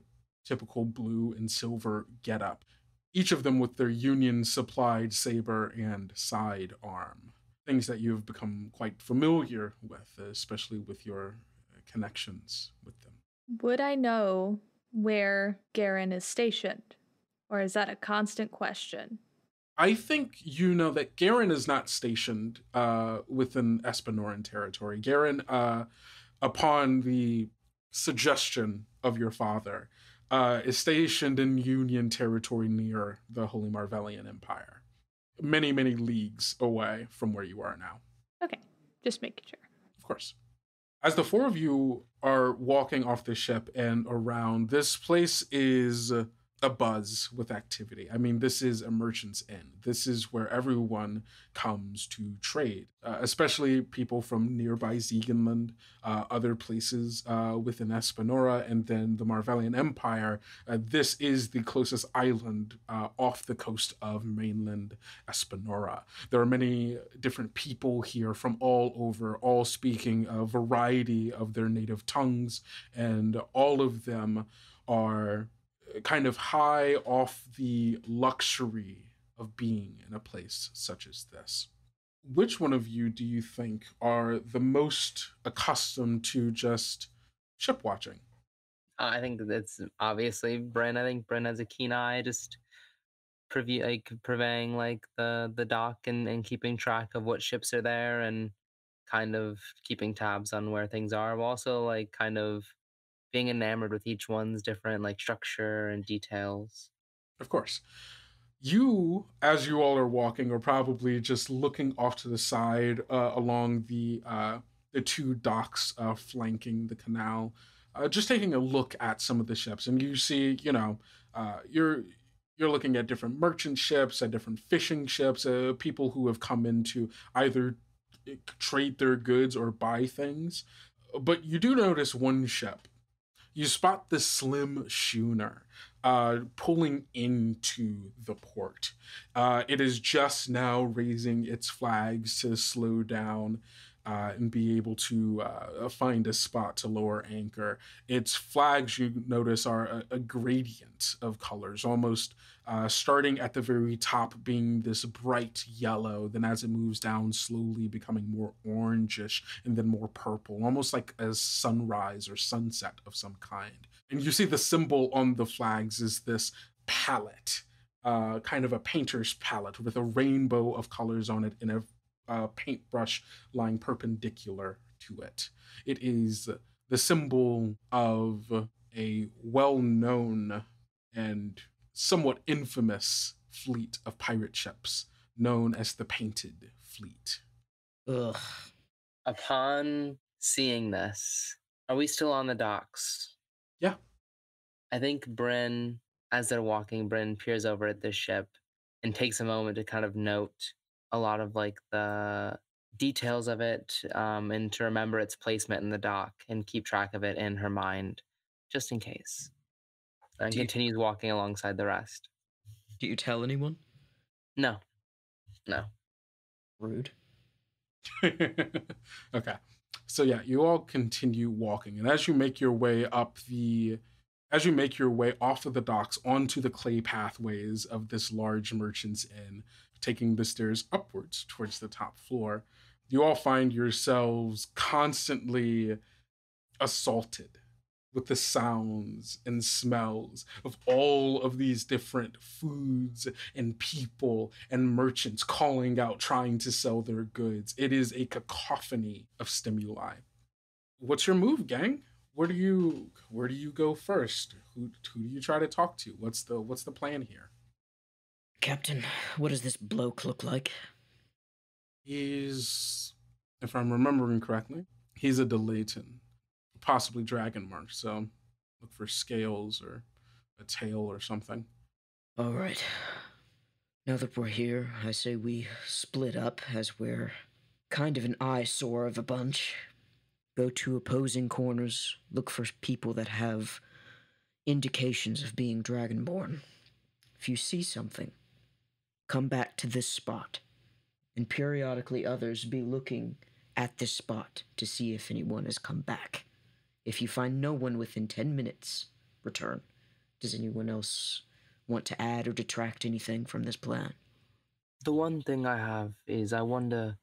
typical blue and silver getup, each of them with their Union supplied saber and sidearm. Things that you've become quite familiar with, especially with your uh, connections with them. Would I know where Garen is stationed? Or is that a constant question? I think you know that Garen is not stationed uh, within Espinoran territory. Garen, uh, upon the suggestion of your father, uh, is stationed in Union territory near the Holy Marvellian Empire, many, many leagues away from where you are now. Okay, just making sure. Of course. As the four of you are walking off the ship and around, this place is a buzz with activity. I mean, this is a merchant's inn. This is where everyone comes to trade, uh, especially people from nearby Ziegenland, uh, other places uh, within Espanora, and then the Marvellian Empire. Uh, this is the closest island uh, off the coast of mainland Espanora. There are many different people here from all over, all speaking a variety of their native tongues, and all of them are kind of high off the luxury of being in a place such as this. which one of you do you think are the most accustomed to just ship watching? Uh, I think that's obviously Bryn. I think Bryn has a keen eye, just preview like purveying like the the dock and and keeping track of what ships are there and kind of keeping tabs on where things are. Also like kind of being enamored with each one's different like structure and details. Of course. You, as you all are walking, are probably just looking off to the side uh, along the uh, the two docks uh, flanking the canal, uh, just taking a look at some of the ships, and you see, you know, uh, you're you're looking at different merchant ships, at different fishing ships, uh, people who have come in to either trade their goods or buy things. But you do notice one ship. You spot the slim schooner uh, pulling into the port. Uh, it is just now raising its flags to slow down uh, and be able to uh, find a spot to lower anchor. Its flags, you notice, are a, a gradient of colors, almost uh, starting at the very top being this bright yellow, then as it moves down, slowly becoming more orangish and then more purple, almost like a sunrise or sunset of some kind. And you see the symbol on the flags is this palette. Uh, kind of a painter's palette with a rainbow of colors on it and a uh, paintbrush lying perpendicular to it. It is the symbol of a well known and somewhat infamous fleet of pirate ships known as the Painted Fleet. Ugh. Upon seeing this, are we still on the docks? Yeah. I think Bryn, as they're walking, Bryn peers over at this ship and takes a moment to kind of note a lot of like the details of it um, and to remember its placement in the dock and keep track of it in her mind just in case. And Do you- continues walking alongside the rest. Do you tell anyone? No. No. Rude. okay. So yeah, you all continue walking, and as you make your way up the, as you make your way off of the docks onto the clay pathways of this large merchant's inn, taking the stairs upwards towards the top floor, you all find yourselves constantly assaulted with the sounds and smells of all of these different foods and people and merchants calling out trying to sell their goods. It is a cacophony of stimuli. What's your move, gang? Where do you where do you go first? Who who do you try to talk to? What's the what's the plan here? Captain, what does this bloke look like? He's if I'm remembering correctly, he's a De Laton, possibly dragon mark, so look for scales or a tail or something. All right. Now that we're here, I say we split up as we're kind of an eyesore of a bunch. Go to opposing corners, look for people that have indications of being dragonborn. If you see something, come back to this spot, and periodically others be looking at this spot to see if anyone has come back. If you find no one within 10 minutes, return. Does anyone else want to add or detract anything from this plan? The one thing I have is I wonder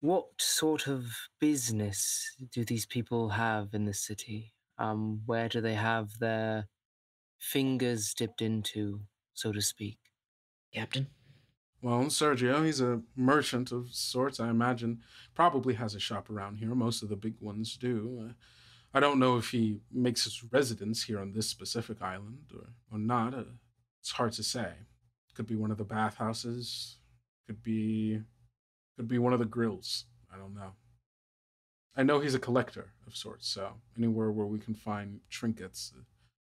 what sort of business do these people have in the city? Um, where do they have their fingers dipped into, so to speak? Captain? Well, Sergio, he's a merchant of sorts, I imagine. Probably has a shop around here. Most of the big ones do. Uh, I don't know if he makes his residence here on this specific island or, or not. Uh, it's hard to say. Could be one of the bathhouses. Could be, could be one of the grills. I don't know. I know he's a collector of sorts, so anywhere where we can find trinkets, uh,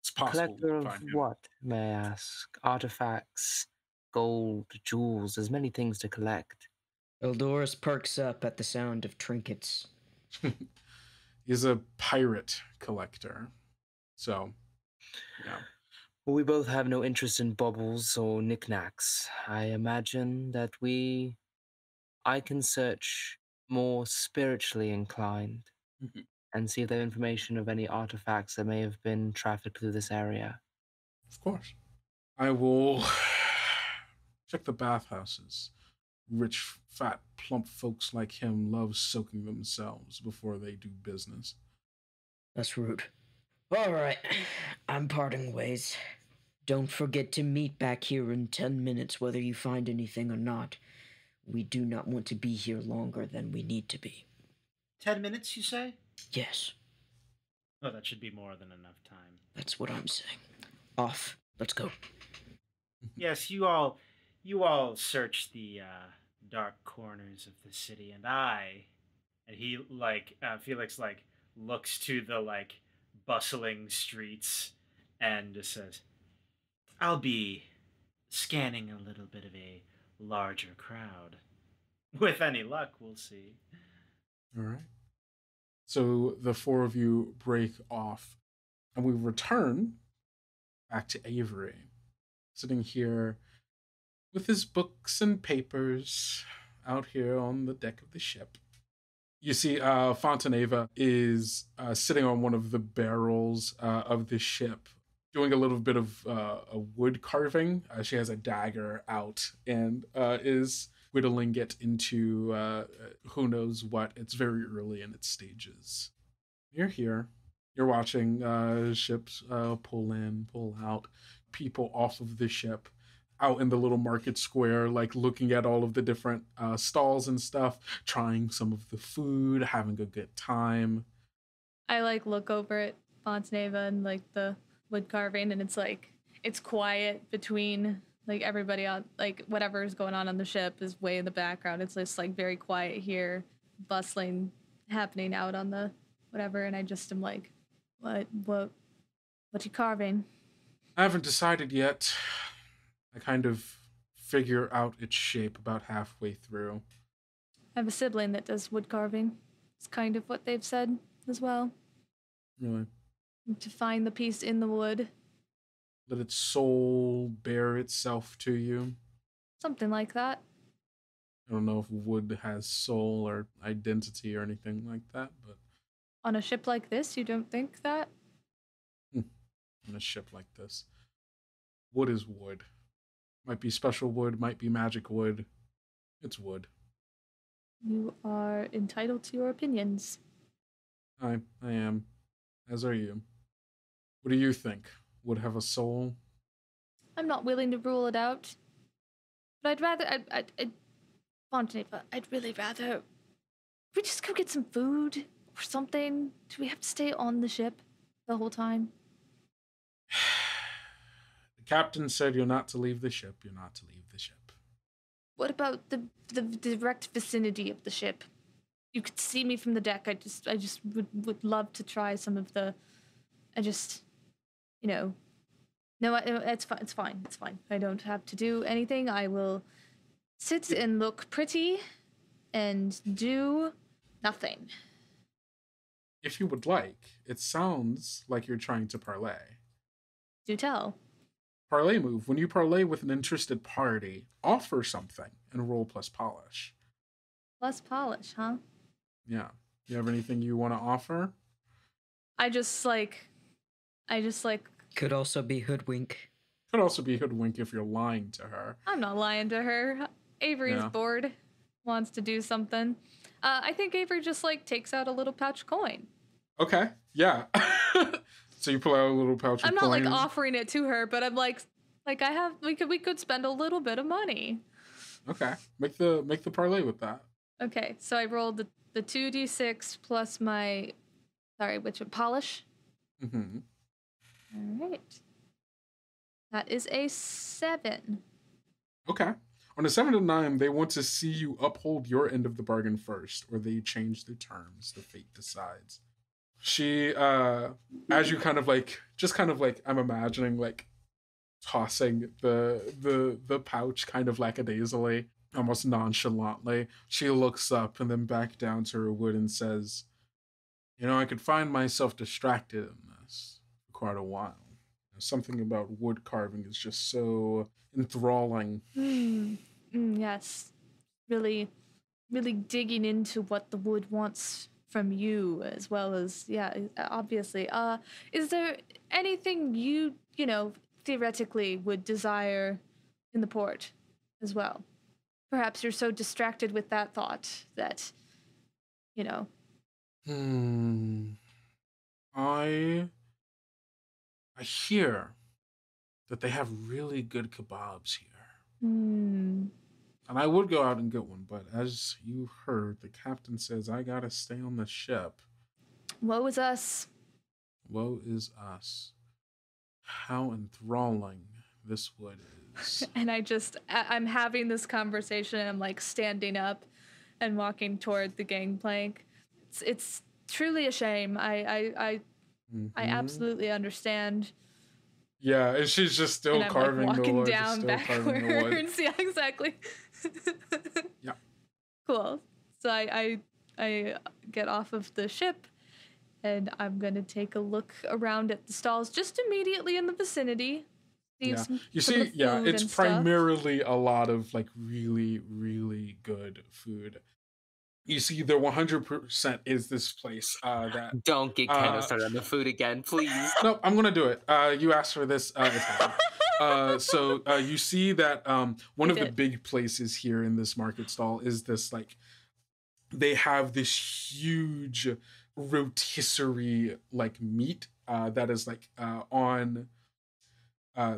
it's possible. Collector of what, may I ask? Artifacts, gold, jewels, there's many things to collect. Eldoris perks up at the sound of trinkets. he's a pirate collector. So, yeah. Well, we both have no interest in baubles or knickknacks. I imagine that we. I can search more spiritually inclined Mhm. and see if there information of any artifacts that may have been trafficked through this area. Of course. I will check the bathhouses. Rich Fat, plump folks like him love soaking themselves before they do business. That's rude. All right, I'm parting ways. Don't forget to meet back here in 10 minutes, whether you find anything or not. We do not want to be here longer than we need to be. Ten minutes, you say? Yes, Oh, that should be more than enough time. that's what I'm saying. Off. Let's go. Yes, you all, you all search the uh, dark corners of the city, and I, and he like uh, Felix like looks to the like bustling streets and says, "I'll be scanning a little bit of a larger crowd. With any luck, we'll see." All right. So the four of you break off, and we return back to Avery, sitting here with his books and papers out here on the deck of the ship. You see, uh, Fontaneva is uh, sitting on one of the barrels uh, of the ship, doing a little bit of uh, a wood carving. Uh, she has a dagger out and uh, is whittling it into who knows what. It's very early in its stages. You're here. You're watching ships pull in, pull out, people off of the ship, out in the little market square, like looking at all of the different uh, stalls and stuff, trying some of the food, having a good time. I like look over at Fontaneva and like the wood carving, and it's like it's quiet between like everybody on like whatever is going on on the ship is way in the background. It's just like very quiet here, bustling happening out on the whatever, and I just am like, what what what you carving? I haven't decided yet. I kind of figure out its shape about halfway through. I have a sibling that does wood carving. It's kind of what they've said as well. Really. To find the piece in the wood, Let its soul bear itself to you. something like that. I don't know if wood has soul or identity or anything like that, but On a ship like this, you don't think that? Hmm. on a ship like this, wood is wood. Might be special wood, might be magic wood. It's wood. You are entitled to your opinions. I I am. As are you. What do you think? Would have a soul? I'm not willing to rule it out. But I'd rather. I'd. I'd, I'd Fontaneva, I'd really rather. We just go get some food or something. Do we have to stay on the ship the whole time? The captain said you're not to leave the ship. You're not to leave the ship. What about the the direct vicinity of the ship? You could see me from the deck. I just I just would would love to try some of the. I just, you know. No, I, it's fine. It's fine. It's fine. I don't have to do anything. I will sit and look pretty, and do nothing. If you would like, it sounds like you're trying to parlay. Do tell. Parlay move. When you parlay with an interested party, offer something and roll plus polish. Plus polish, huh? Yeah. You have anything you want to offer? I just like, I just like. Could also be hoodwink. Could also be hoodwink if you're lying to her. I'm not lying to her. Avery's Yeah. bored, wants to do something. Uh, I think Avery just like takes out a little pouch coin. Okay. Yeah. so you pull out a little pouch I'm not like offering it to her, but I'm like, like I have, we could we could spend a little bit of money. Okay. Make the make the parlay with that. Okay, so I rolled the the two d six plus my, sorry, which one? polish. hmm All right, that is a seven. Okay. On a seven to nine, they want to see you uphold your end of the bargain first, or they change the terms. The fate decides. She, uh, as you kind of like, just kind of like, I'm imagining like tossing the the the pouch kind of lackadaisically, almost nonchalantly. She looks up and then back down to her wood and says, "You know, I could find myself distracted in this for quite a while. Something about wood carving is just so enthralling." Mm, yes, really, really digging into what the wood wants from you, as well as yeah, obviously. Uh, is there anything you you know theoretically would desire in the port as well? perhaps you're so distracted with that thought that, you know. Hmm. I I hear that they have really good kebabs here. Hmm. And I would go out and get one, but as you heard, the captain says I gotta stay on the ship. Woe is us. Woe is us. How enthralling this wood is. And I just, I- I'm having this conversation and I'm like standing up and walking toward the gangplank. It's, it's truly a shame. I, I, I, I Mhm. absolutely understand. Yeah, and she's just still and I'm like carving the walking wood. down still carving the wood. backwards. yeah, exactly. Yeah. Cool. So I, I, I get off of the ship, and I'm gonna take a look around at the stalls just immediately in the vicinity. see Yeah. some- You see, the yeah, it's and stuff. primarily a lot of like really, really good food. You see, there 100% is this place uh, that. Don't get Ken Uh, started on the food again, please. No, I'm gonna do it. Uh, you asked for this. Uh, it's happening. uh, so uh, you see that um, one of the big places here in this market stall is this like they have this huge rotisserie like meat uh, that is like uh, on uh,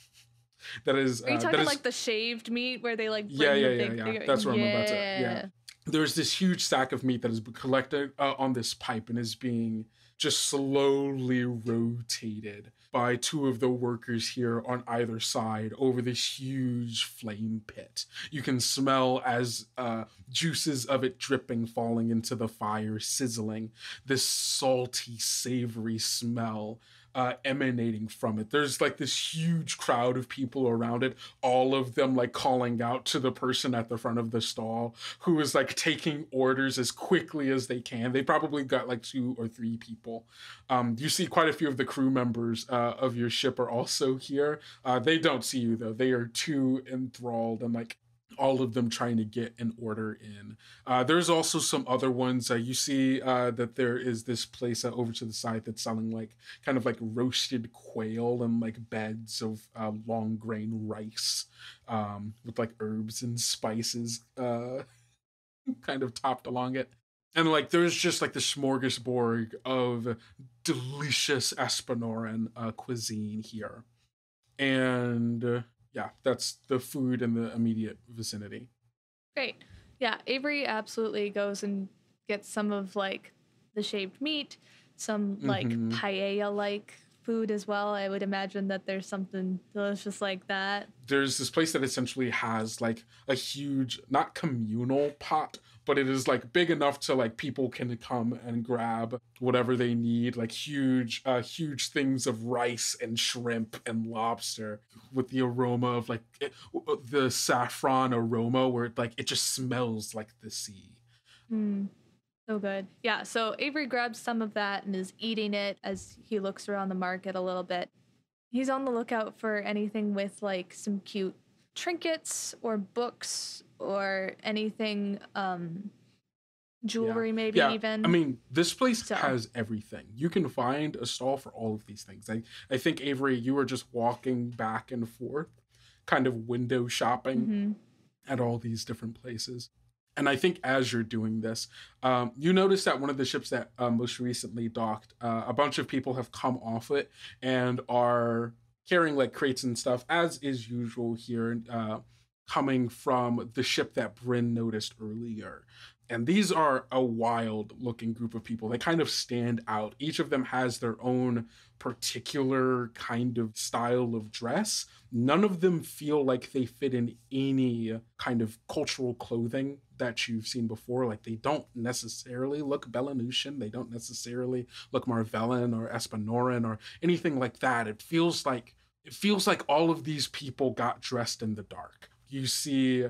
that is Are you uh, talking is- like the shaved meat where they like Yeah, bring yeah, yeah, yeah. thing- That's what I'm about to- yeah. there's this huge sack of meat that is collected uh, on this pipe and is being just slowly rotated by two of the workers here on either side over this huge flame pit. You can smell as uh, juices of it dripping, falling into the fire, sizzling, this salty, savory smell uh, emanating from it. There's like this huge crowd of people around it, all of them like calling out to the person at the front of the stall who is like taking orders as quickly as they can. They probably got like two or three people. Um, you see quite a few of the crew members uh, of your ship are also here. Uh, they don't see you though. They are too enthralled and like all of them trying to get an order in. Uh, there's also some other ones. Uh, you see uh, that there is this place uh, over to the side that's selling like kind of like roasted quail and like beds of uh, long grain rice um, with like herbs and spices uh, kind of topped along it. And like there's just like the smorgasbord of delicious Espanoran cuisine here. And yeah, that's the food in the immediate vicinity. Great. Yeah, Avery absolutely goes and gets some of like the shaved meat, some like Mhm. paella like food as well. I would imagine that there's something delicious like that. There's this place that essentially has like a huge, not communal pot, but it is like big enough to like people can come and grab whatever they need, like huge, uh, huge things of rice and shrimp and lobster with the aroma of like it, the saffron aroma where it like it just smells like the sea. Mm, so good. Yeah, so Avery grabs some of that and is eating it as he looks around the market a little bit. He's on the lookout for anything with like some cute trinkets or books or anything um jewelry maybe yeah, even. I mean, this place So- has everything. You can find a stall for all of these things. I, I think Avery, you were just walking back and forth, kind of window shopping Mhm. at all these different places. And I think as you're doing this, um, you notice that one of the ships that uh, most recently docked, uh, a bunch of people have come off it and are carrying like crates and stuff, as is usual here, uh, coming from the ship that Bryn noticed earlier. And these are a wild looking group of people. They kind of stand out. Each of them has their own particular kind of style of dress. None of them feel like they fit in any kind of cultural clothing that you've seen before. Like they don't necessarily look Belanusian. They don't necessarily look Marvellan or Espanoran or anything like that. It feels like it feels like all of these people got dressed in the dark. You see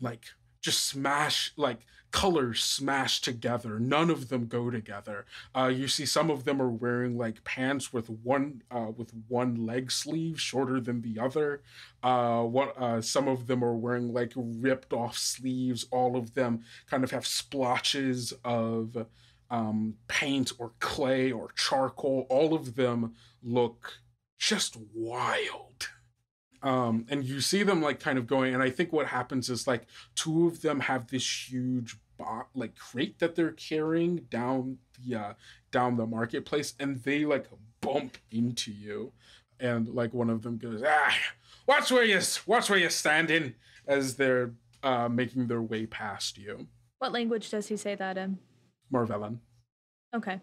like just smash like colors smashed together. None of them go together. Uh, you see some of them are wearing like pants with one uh, with one leg sleeve shorter than the other. Uh, what uh, some of them are wearing like ripped off sleeves. All of them kind of have splotches of um, paint or clay or charcoal. All of them look just wild Um, and you see them like kind of going, and I think what happens is like two of them have this huge bo- like crate that they're carrying down the uh, down the marketplace, and they like bump into you, and like one of them goes, "Ah, watch where you watch where you're standing," as they're uh, making their way past you. What language does he say that in? Marvellin. Okay.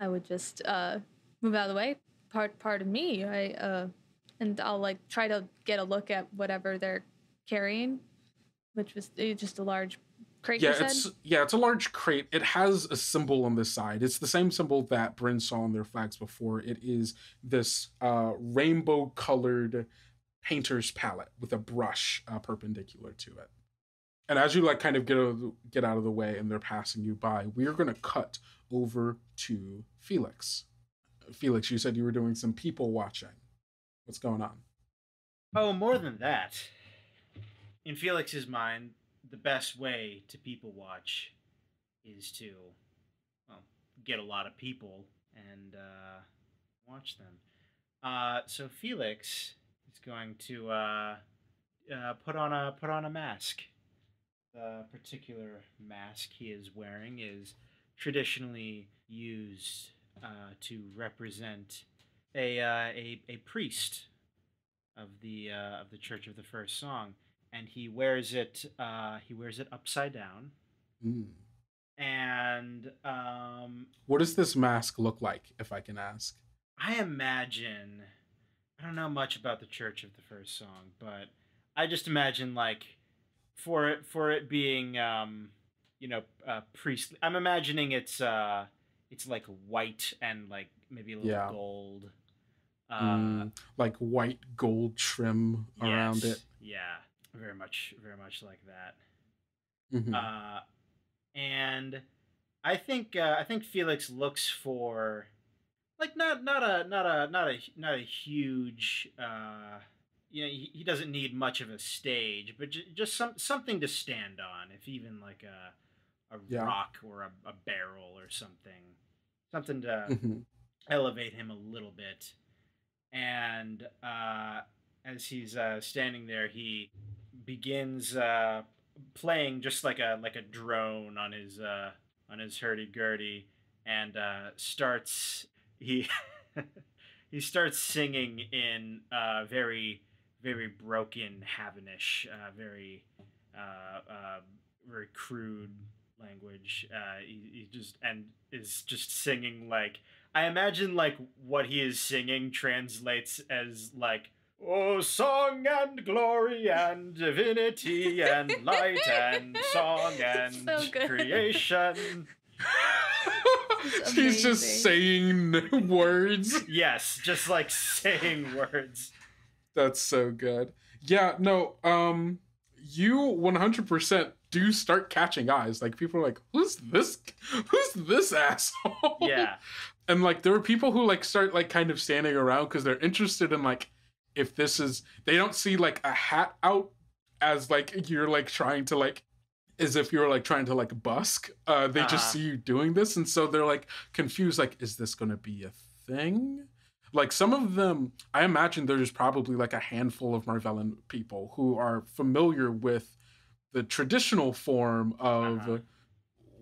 I would just uh move out of the way. Part part of me. I uh and I'll like try to get a look at whatever they're carrying, which was uh, just a large crate. Yeah, it's yeah, it's a large crate. It has a symbol on the side. It's the same symbol that Bryn saw on their flags before. It is this uh, rainbow colored painter's palette with a brush uh, perpendicular to it. And as you like kind of get out of the, get out of the way and they're passing you by, we're gonna cut over to Felix. Felix, you said you were doing some people watching. What's going on? Oh, more than that. In Felix's mind, the best way to people watch is to, well, get a lot of people and uh, watch them. Uh, so Felix is going to uh, uh, put on a put on a mask. The particular mask he is wearing is traditionally used uh, to represent a, uh, a a priest of the uh, of the Church of the First Song, and he wears it uh, he wears it upside down, Mm. and um, What does this mask look like, if I can ask? I imagine I don't know much about the Church of the First Song, but I just imagine like for it for it being um, you know uh, priestly. I'm imagining it's uh it's like white and like maybe a little Yeah. gold. Uh, Mm, like white gold trim around it. Yeah, very much, very much like that. Mhm. Uh, and I think uh, I think Felix looks for like not not a not a not a not a huge uh, you know he, he doesn't need much of a stage, but j- just some something to stand on, if even like a a Yeah. rock or a, a barrel or something, something to Mhm. elevate him a little bit. And uh, as he's uh, standing there, he begins uh, playing just like a like a drone on his uh, on his hurdy gurdy, and uh, starts he he starts singing in uh, very very broken Havanish, uh, very uh, uh, very crude language. Uh, he, he just and is just singing like I imagine like what he is singing translates as like Oh, song and glory and divinity and light and song and So creation. He's just saying words. Yes, just like saying words. That's so good. Yeah, no, um you 100% do start catching eyes. Like people are like, "Who's this? Who's this asshole?" Yeah. and like there are people who like start like kind of standing around cuz they're interested in like if this is they don't see like a hat out as like you're like trying to like as if you're like trying to like busk. Uh they Uh-huh. just see you doing this and so they're like confused like is this going to be a thing? like some of them i imagine there's probably like a handful of marvellin people who are familiar with the traditional form of Uh-huh.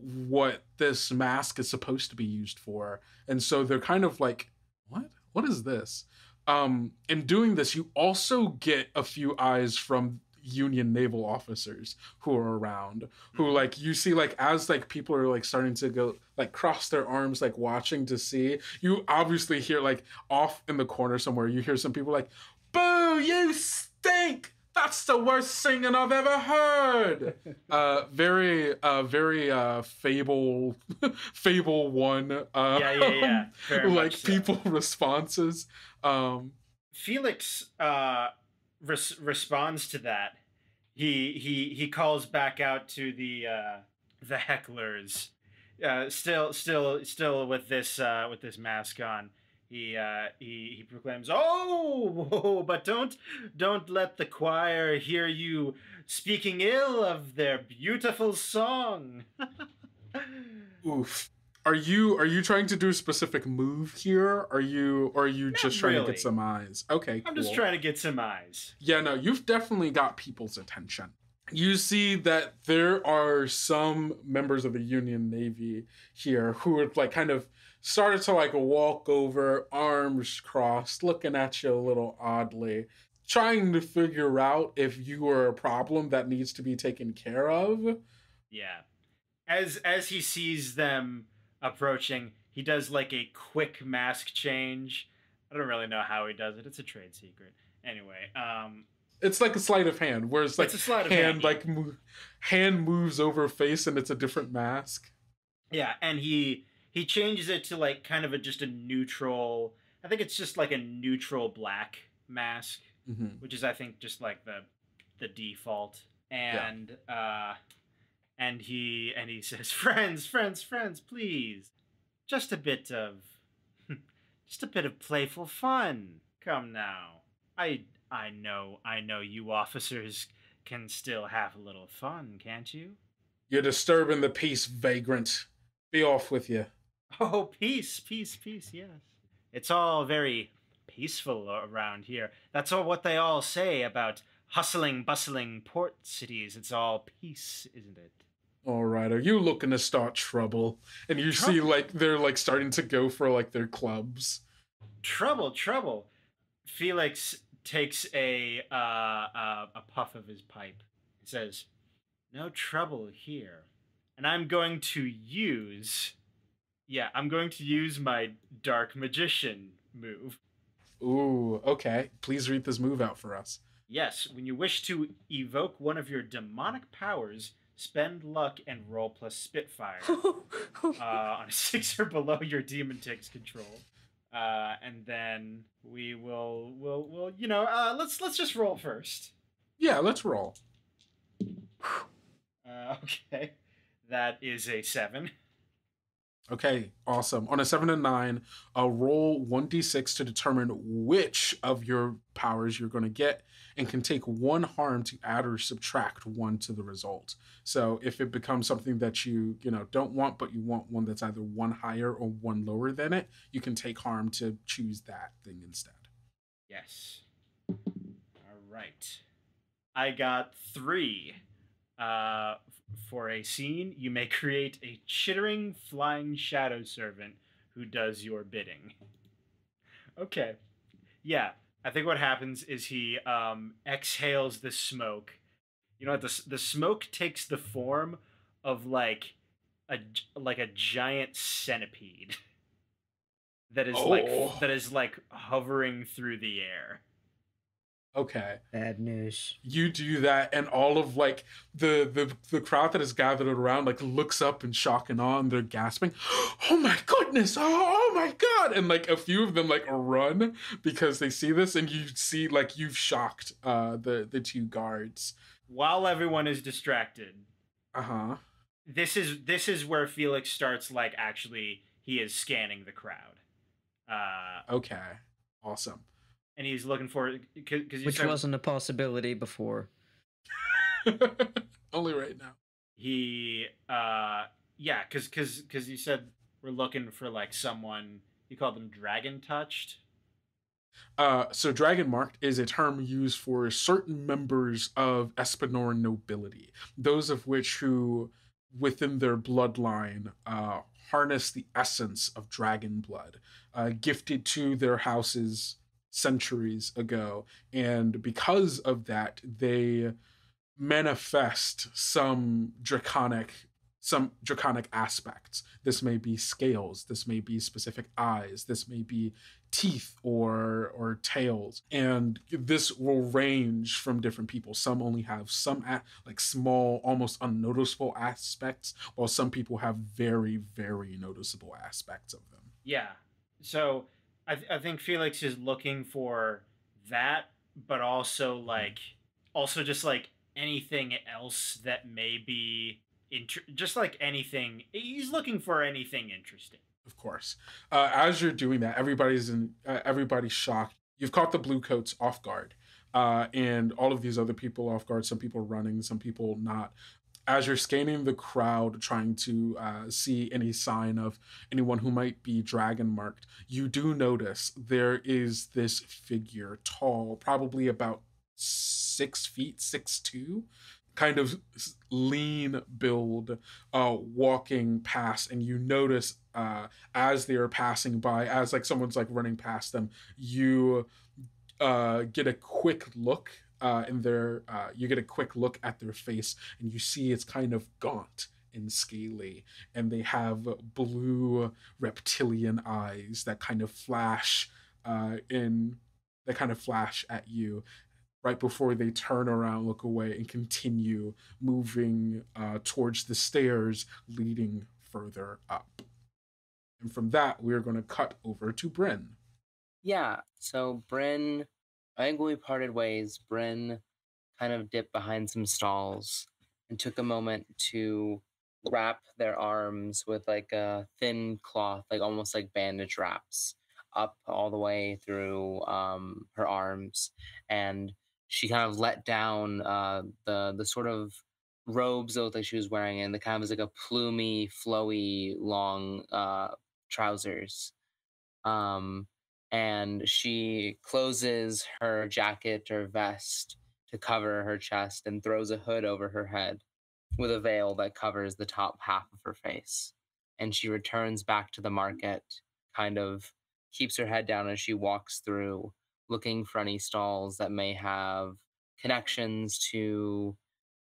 what this mask is supposed to be used for and so they're kind of like what what is this um in doing this you also get a few eyes from union naval officers who are around who Mhm. like you see like as like people are like starting to go like cross their arms like watching to see you obviously hear like off in the corner somewhere you hear some people like boo you stink that's the worst singing i've ever heard uh very uh very uh fable fable one uh Yeah, yeah, yeah. Very like so. people responses um Felix uh, res- responds to that. He he he calls back out to the uh, the hecklers. Uh, still still still with this uh, with this mask on. He uh, he he proclaims, "Oh, but don't don't let the choir hear you speaking ill of their beautiful song." oof Are you are you trying to do a specific move here? Are you or are you Not just trying to get some eyes? Okay, I'm just trying to get some eyes. Yeah, no, you've definitely got people's attention. You see that there are some members of the Union Navy here who are like kind of started to like walk over, arms crossed, looking at you a little oddly, trying to figure out if you are a problem that needs to be taken care of. Yeah. As as he sees them approaching, he does like a quick mask change. I don't really know how he does it. It's a trade secret. Anyway, um It's like a sleight of hand, where it's like it's a sleight of hand hand. like mo- hand moves over face and it's a different mask. Yeah, and he he changes it to like kind of a just a neutral. I think it's just like a neutral black mask, hmm which is I think just like the the default. And uh and he and he says, "Friends, friends, friends, please. Just a bit of just a bit of playful fun. Come now. I I know, I know you officers can still have a little fun, can't you?" You're disturbing the peace, vagrant. Be off with you. Oh, peace, peace, peace, yes. It's all very peaceful around here. That's all what they all say about hustling, bustling port cities. It's all peace, isn't it? All right, are you looking to start trouble? And you see, like, they're like starting to go for like their clubs. Trouble, trouble. Felix takes a uh, uh, a puff of his pipe. He says, "No trouble here." And I'm going to use Yeah, I'm going to use my dark magician move. Ooh, okay. Please read this move out for us. Yes, when you wish to evoke one of your demonic powers, spend luck and roll plus Spitfire. uh, on a six or below, your demon takes control. Uh, and then we will, will, will, you know, uh, let's let's just roll first. Yeah, let's roll. Uh, okay, that is a seven. Okay, awesome. On a seven and nine, uh, roll 1d6 to determine which of your powers you're going to get and can take one harm to add or subtract one to the result. So if it becomes something that you, you know, don't want, but you want one that's either one higher or one lower than it, you can take harm to choose that thing instead. Yes. All right. I got three. Uh, for a scene, you may create a chittering flying shadow servant who does your bidding. Okay. Yeah, I think what happens is he um, exhales the smoke. You know what? The the smoke takes the form of like a like a giant centipede that is Oh. like that is like hovering through the air. Okay. Bad news. you do that and all of like the the the crowd that is gathered around like looks up in shock and awe and they're gasping oh my goodness oh, oh my god and like a few of them like run because they see this and you see like you've shocked uh the the two guards While everyone is distracted, uh-huh this is this is where Felix starts like actually he is scanning the crowd. Uh, okay awesome and he's looking for because Which said wasn't a possibility before. only right now. He uh yeah because because because you said we're looking for like someone you called them dragon touched? Uh, so dragon marked is a term used for certain members of Espanoran nobility, those of which who, within their bloodline, uh, harness the essence of dragon blood, uh, gifted to their houses centuries ago, and because of that, they manifest some draconic some draconic aspects. This may be scales, this may be specific eyes, this may be teeth or or tails and this will range from different people. Some only have some a- like small almost unnoticeable aspects while some people have very very noticeable aspects of them. Yeah. So I, th- I think felix is looking for that but also like also just like anything else that may be inter- just like anything he's looking for anything interesting. Of course. Uh, as you're doing that everybody's in uh, everybody's shocked. You've caught the blue coats off guard uh, and all of these other people off guard some people running some people not as you're scanning the crowd, trying to uh, see any sign of anyone who might be dragon marked, you do notice there is this figure, tall, probably about six feet, six two, kind of lean build, uh, walking past, and you notice uh, as they are passing by, as like someone's like running past them, you uh, get a quick look uh, in their uh, you get a quick look at their face and you see it's kind of gaunt and scaly. And they have blue reptilian eyes that kind of flash uh, in that kind of flash at you right before they turn around look away and continue moving uh, towards the stairs leading further up. And from that we're going to cut over to bryn. Yeah, so Bryn, I think when we parted ways, Bryn kind of dipped behind some stalls and took a moment to wrap their arms with like a thin cloth, like almost like bandage wraps, up all the way through um, her arms, and she kind of let down uh, the the sort of robes that like she was wearing, and the kind of was like a plumy, flowy, long uh, trousers. Um, and she closes her jacket or vest to cover her chest and throws a hood over her head with a veil that covers the top half of her face. And she returns back to the market, kind of keeps her head down as she walks through, looking for any stalls that may have connections to,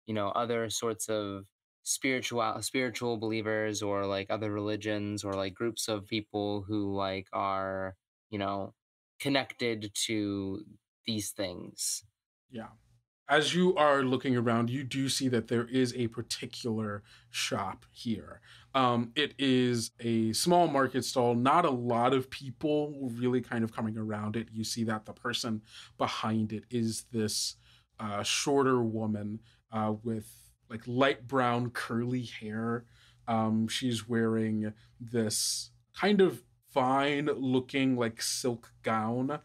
you know, other sorts of spiritual spiritual believers or like other religions or like groups of people who like are you know, connected to these things. Yeah. As you are looking around, you do see that there is a particular shop here. Um, it is a small market stall, not a lot of people really kind of coming around it. You see that the person behind it is this uh, shorter woman uh, with like light brown curly hair. Um, she's wearing this kind of fine looking like silk gown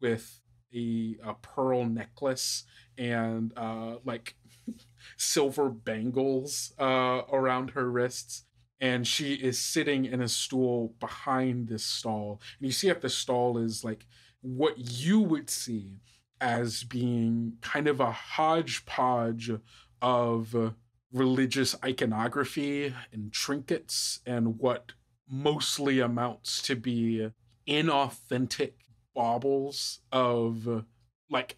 with a, a pearl necklace and uh, like silver bangles uh, around her wrists. And she is sitting in a stool behind this stall. And you see at the stall is like what you would see as being kind of a hodgepodge of religious iconography and trinkets and what mostly amounts to be inauthentic baubles of like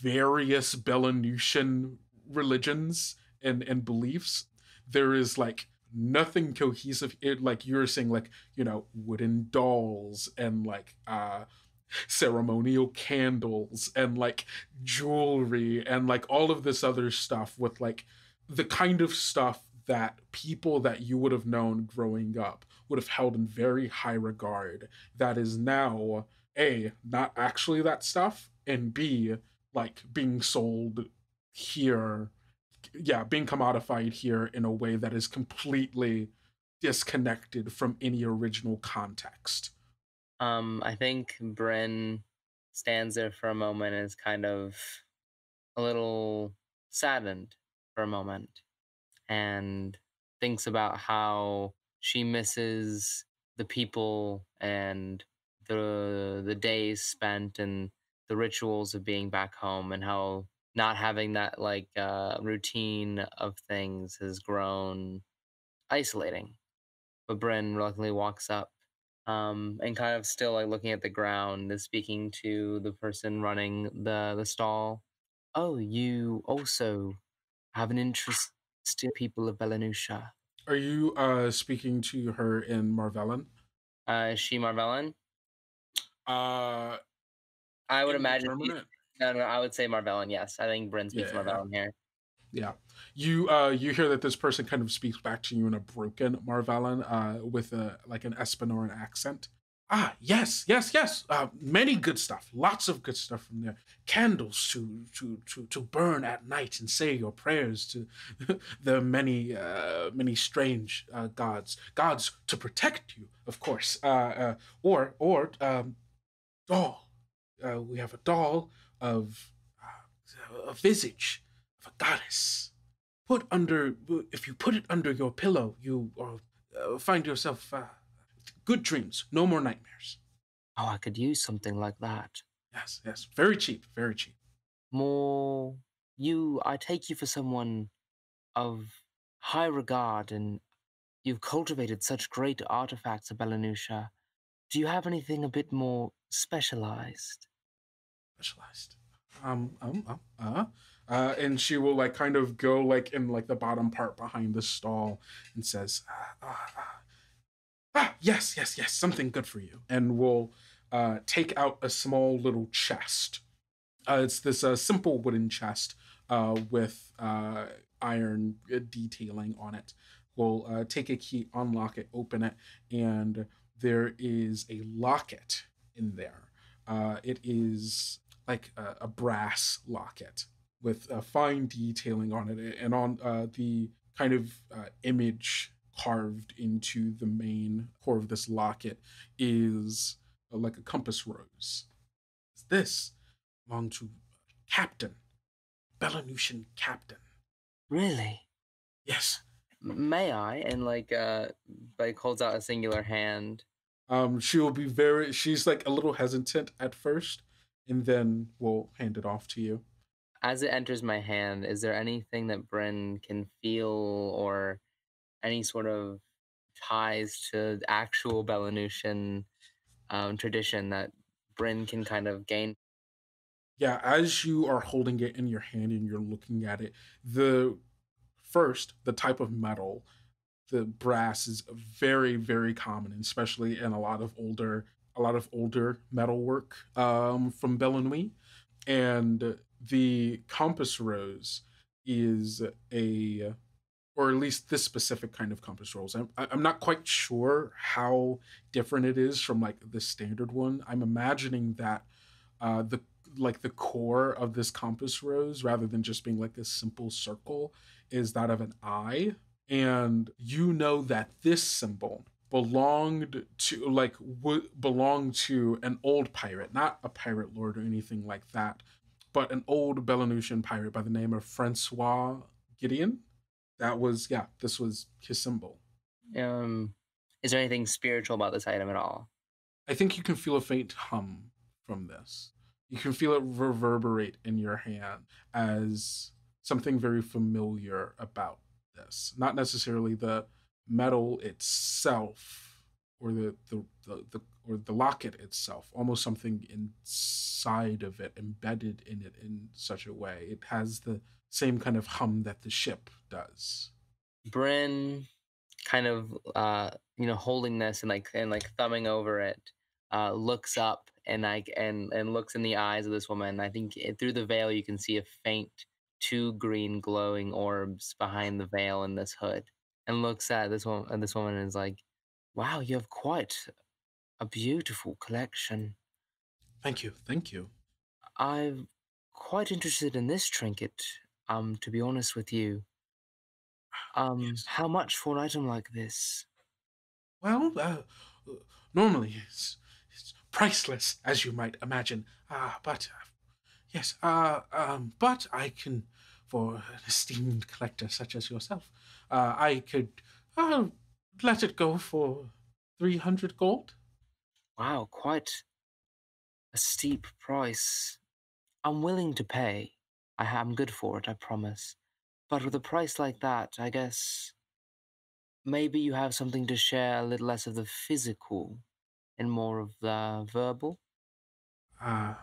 various Belanusian religions and and beliefs. There is like nothing cohesive. It like you're saying, like you know, wooden dolls and like uh ceremonial candles and like jewelry and like all of this other stuff with like the kind of stuff that people that you would have known growing up would have held in very high regard that is now a not actually that stuff and b like being sold here yeah being commodified here in a way that is completely disconnected from any original context. Um, I think Bryn stands there for a moment and is kind of a little saddened for a moment and thinks about how she misses the people and the the days spent and the rituals of being back home and how not having that like uh, routine of things has grown isolating. But Bryn reluctantly walks up um, and kind of still like looking at the ground and speaking to the person running the the stall. Oh, you also have an interest in people of Belanusha. Are you uh speaking to her in marvellin Uh, is she Marvellin? uh I would imagine. she- No, no, I would say Marvellin. Yes, I think Bryn speaks Yeah. Marvellin here. Yeah. You uh you hear that this person kind of speaks back to you in a broken Marvellin uh with a like an Espanoran accent. Ah, yes, yes, yes. Uh many good stuff. Lots of good stuff from there. Candles to to to to burn at night and say your prayers to the many uh many strange uh gods. Gods to protect you, of course. Uh, uh or or um doll. Uh we have a doll of a visage of a goddess put under if you put it under your pillow, you find yourself good dreams, no more nightmares. Oh, I could use something like that. Yes, yes, very cheap, very cheap. More, you, I take you for someone of high regard and you've cultivated such great artifacts of Belanusha. Do you have anything a bit more specialized? Specialized. Um, um, um, uh, uh, and she will like kind of go like in like the bottom part behind the stall and says, uh, uh, uh, ah, yes, yes, yes, something good for you, and we'll uh, take out a small little chest. Uh, it's this uh, simple wooden chest uh, with uh, iron uh, detailing on it. We'll take a key, unlock it, open it, and there is a locket in there. It is like a, a brass locket with fine detailing on it, and on the kind of image carved into the main core of this locket is uh, like a compass rose. This belonged to Captain, Belanutian Captain. Really? Yes. May I? And like, uh, like holds out a singular hand. Um, she will be very. She's like a little hesitant at first, and then we'll hand it off to you. As it enters my hand, is there anything that Bryn can feel or any sort of ties to actual Belanutian um, tradition that Bryn can kind of gain? Yeah, as you are holding it in your hand and you're looking at it, the first the type of metal, the brass is very very common, especially in a lot of older a lot of older metal work um, from Belanui, and the compass rose is a or at least this specific kind of compass rose. I'm, I'm not quite sure how different it is from like the standard one. I'm imagining that uh, the like the core of this compass rose, rather than just being like a simple circle, is that of an eye. And you know that this symbol belonged to like w- belonged to an old pirate, not a pirate lord or anything like that, but an old Belanutian pirate by the name of Francois Gideon. That was yeah, this was his symbol. Um, is there anything spiritual about this item at all? I think you can feel a faint hum from this. You can feel it reverberate in your hand as something very familiar about this. Not necessarily the metal itself or the the, the, the or the locket itself, almost something inside of it, embedded in it in such a way. It has the same kind of hum that the ship does. Bryn kind of uh you know holding this and like and like thumbing over it uh looks up and like and and looks in the eyes of this woman i think it, through the veil you can see a faint two green glowing orbs behind the veil in this hood and looks at this woman and this woman is like wow you have quite a beautiful collection Thank you, thank you. i'm quite interested in this trinket um to be honest with you um Yes. how much for an item like this Well, uh, normally it's, it's priceless, as you might imagine. Ah, but uh, yes, uh, um, but I can, for an esteemed collector such as yourself, uh, I could uh, let it go for three hundred gold. Wow, quite a steep price. I'm willing to pay. I am good for it, I promise. But with a price like that, I guess maybe you have something to share a little less of the physical and more of the verbal. Uh,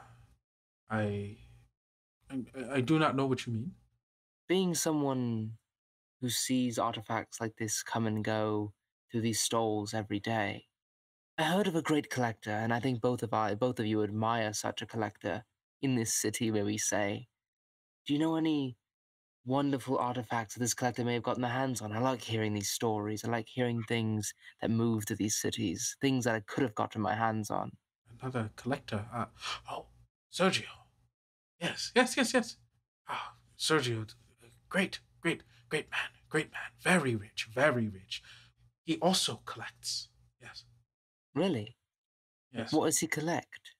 I, I, I do not know what you mean. Being someone who sees artifacts like this come and go through these stalls every day, I heard of a great collector, and I think both of I, both of you admire such a collector in this city where we say. Do you know any wonderful artifacts that this collector may have gotten their hands on? I like hearing these stories. I like hearing things that move to these cities, things that I could have gotten my hands on. Another collector. Uh, oh, Sergio. Yes, yes, yes, yes. Ah, Sergio, great, great, great man, great man. Very rich, very rich. He also collects. Yes, Really? yes. What does he collect?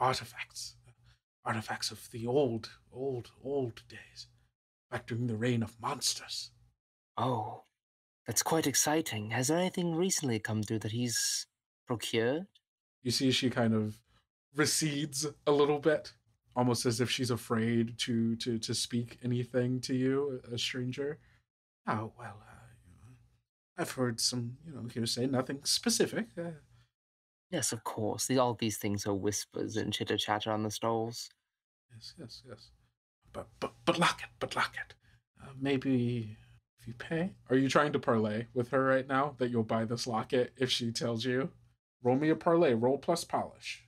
Artifacts. Artifacts of the old, old, old days. Back during the reign of monsters. Oh, that's quite exciting. Has there anything recently come through that he's procured? You see, she kind of recedes a little bit, almost as if she's afraid to to to speak anything to you, a stranger. Oh well, uh, I've heard some, you know, hearsay, nothing specific. Uh, Yes, of course. All these things are whispers and chitter chatter on the stalls. yes, yes, yes. But but but lock it, but lock it. Uh, maybe if you pay. Are you trying to parlay with her right now that you'll buy this locket if she tells you? Roll me a parlay. Roll plus polish.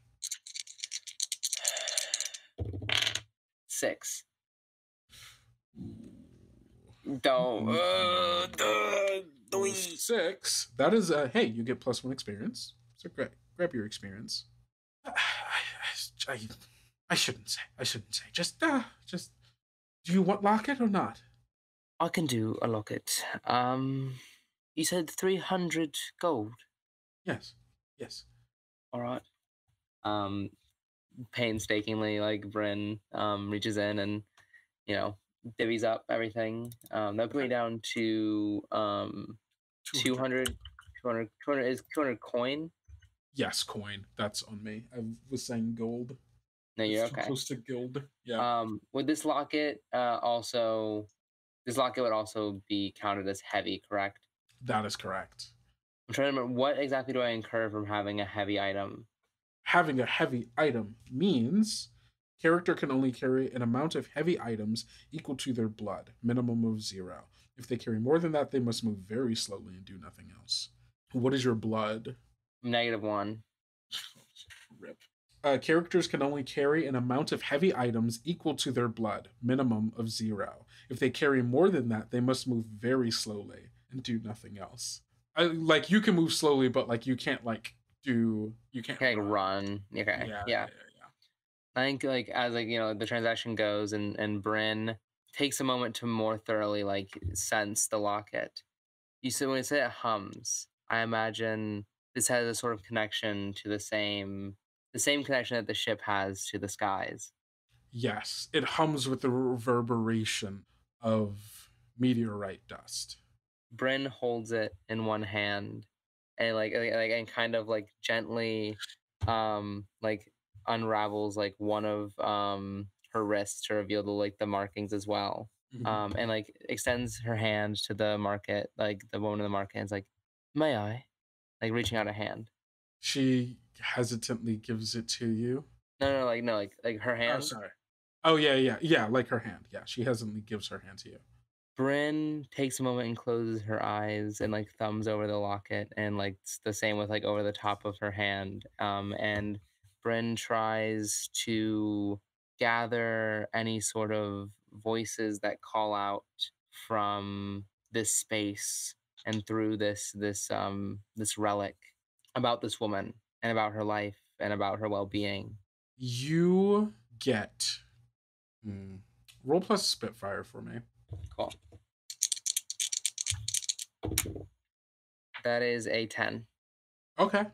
Six. Don't. Uh, duh, Six. That is a hey, you get plus one experience. So grab grab your experience. I, I, I, I shouldn't say. I shouldn't say. Just uh just do you want locket or not? I can do a locket. Um, you said 300 gold. Yes. Yes. All right. Um, painstakingly, like Bryn um reaches in and you know divvies up everything. Um, that put me down to um 200, 200, 200 is 200 coin. Yes, coin. That's on me. I was saying gold. No, you're okay. Close to guild. Yeah. Um, would this locket uh also this locket would also be counted as heavy, correct? that is correct. I'm trying to remember what exactly do I incur from having a heavy item. Having a heavy item means character can only carry an amount of heavy items equal to their blood, minimum of zero. If they carry more than that, they must move very slowly and do nothing else. What is your blood? Negative one. Rip. Uh, characters can only carry an amount of heavy items equal to their blood, minimum of zero. If they carry more than that, they must move very slowly and do nothing else. I, like you can move slowly, but like you can't like do you can't Can I run? Okay. Yeah, yeah. I think like as like you know the transaction goes and and Bryn takes a moment to more thoroughly like sense the locket. You said when you say it hums, I imagine this has a sort of connection to the same the same connection that the ship has to the skies. Yes, it hums with the reverberation of meteorite dust. Bryn holds it in one hand and like like and kind of like gently um like unravels like one of um her wrists to reveal the like the markings as well. Mhm. um, and like extends her hand to the market, like the woman in the market, and is like, "May I?" Like reaching out a hand. she hesitantly gives it to you. No, no, like no, like like her hand. Oh, hand. sorry. Oh yeah, yeah, yeah, like her hand. Yeah, she hesitantly gives her hand to you. Bryn takes a moment and closes her eyes and like thumbs over the locket, and like it's the same with like over the top of her hand. Um, and Bryn tries to gather any sort of voices that call out from this space and through this this um this relic about this woman and about her life and about her well-being You get hmm, roll plus Spitfire for me. cool that is a 10 Okay.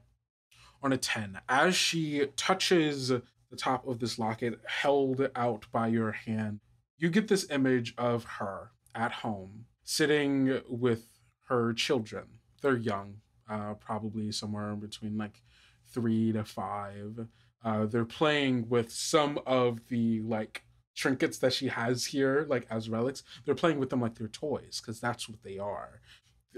On a 10, as she touches the top of this locket held out by your hand, you get this image of her at home sitting with her children. They're young, uh, probably somewhere between like three to five. Uh, they're playing with some of the like trinkets that she has here, like as relics. They're playing with them like they're toys because that's what they are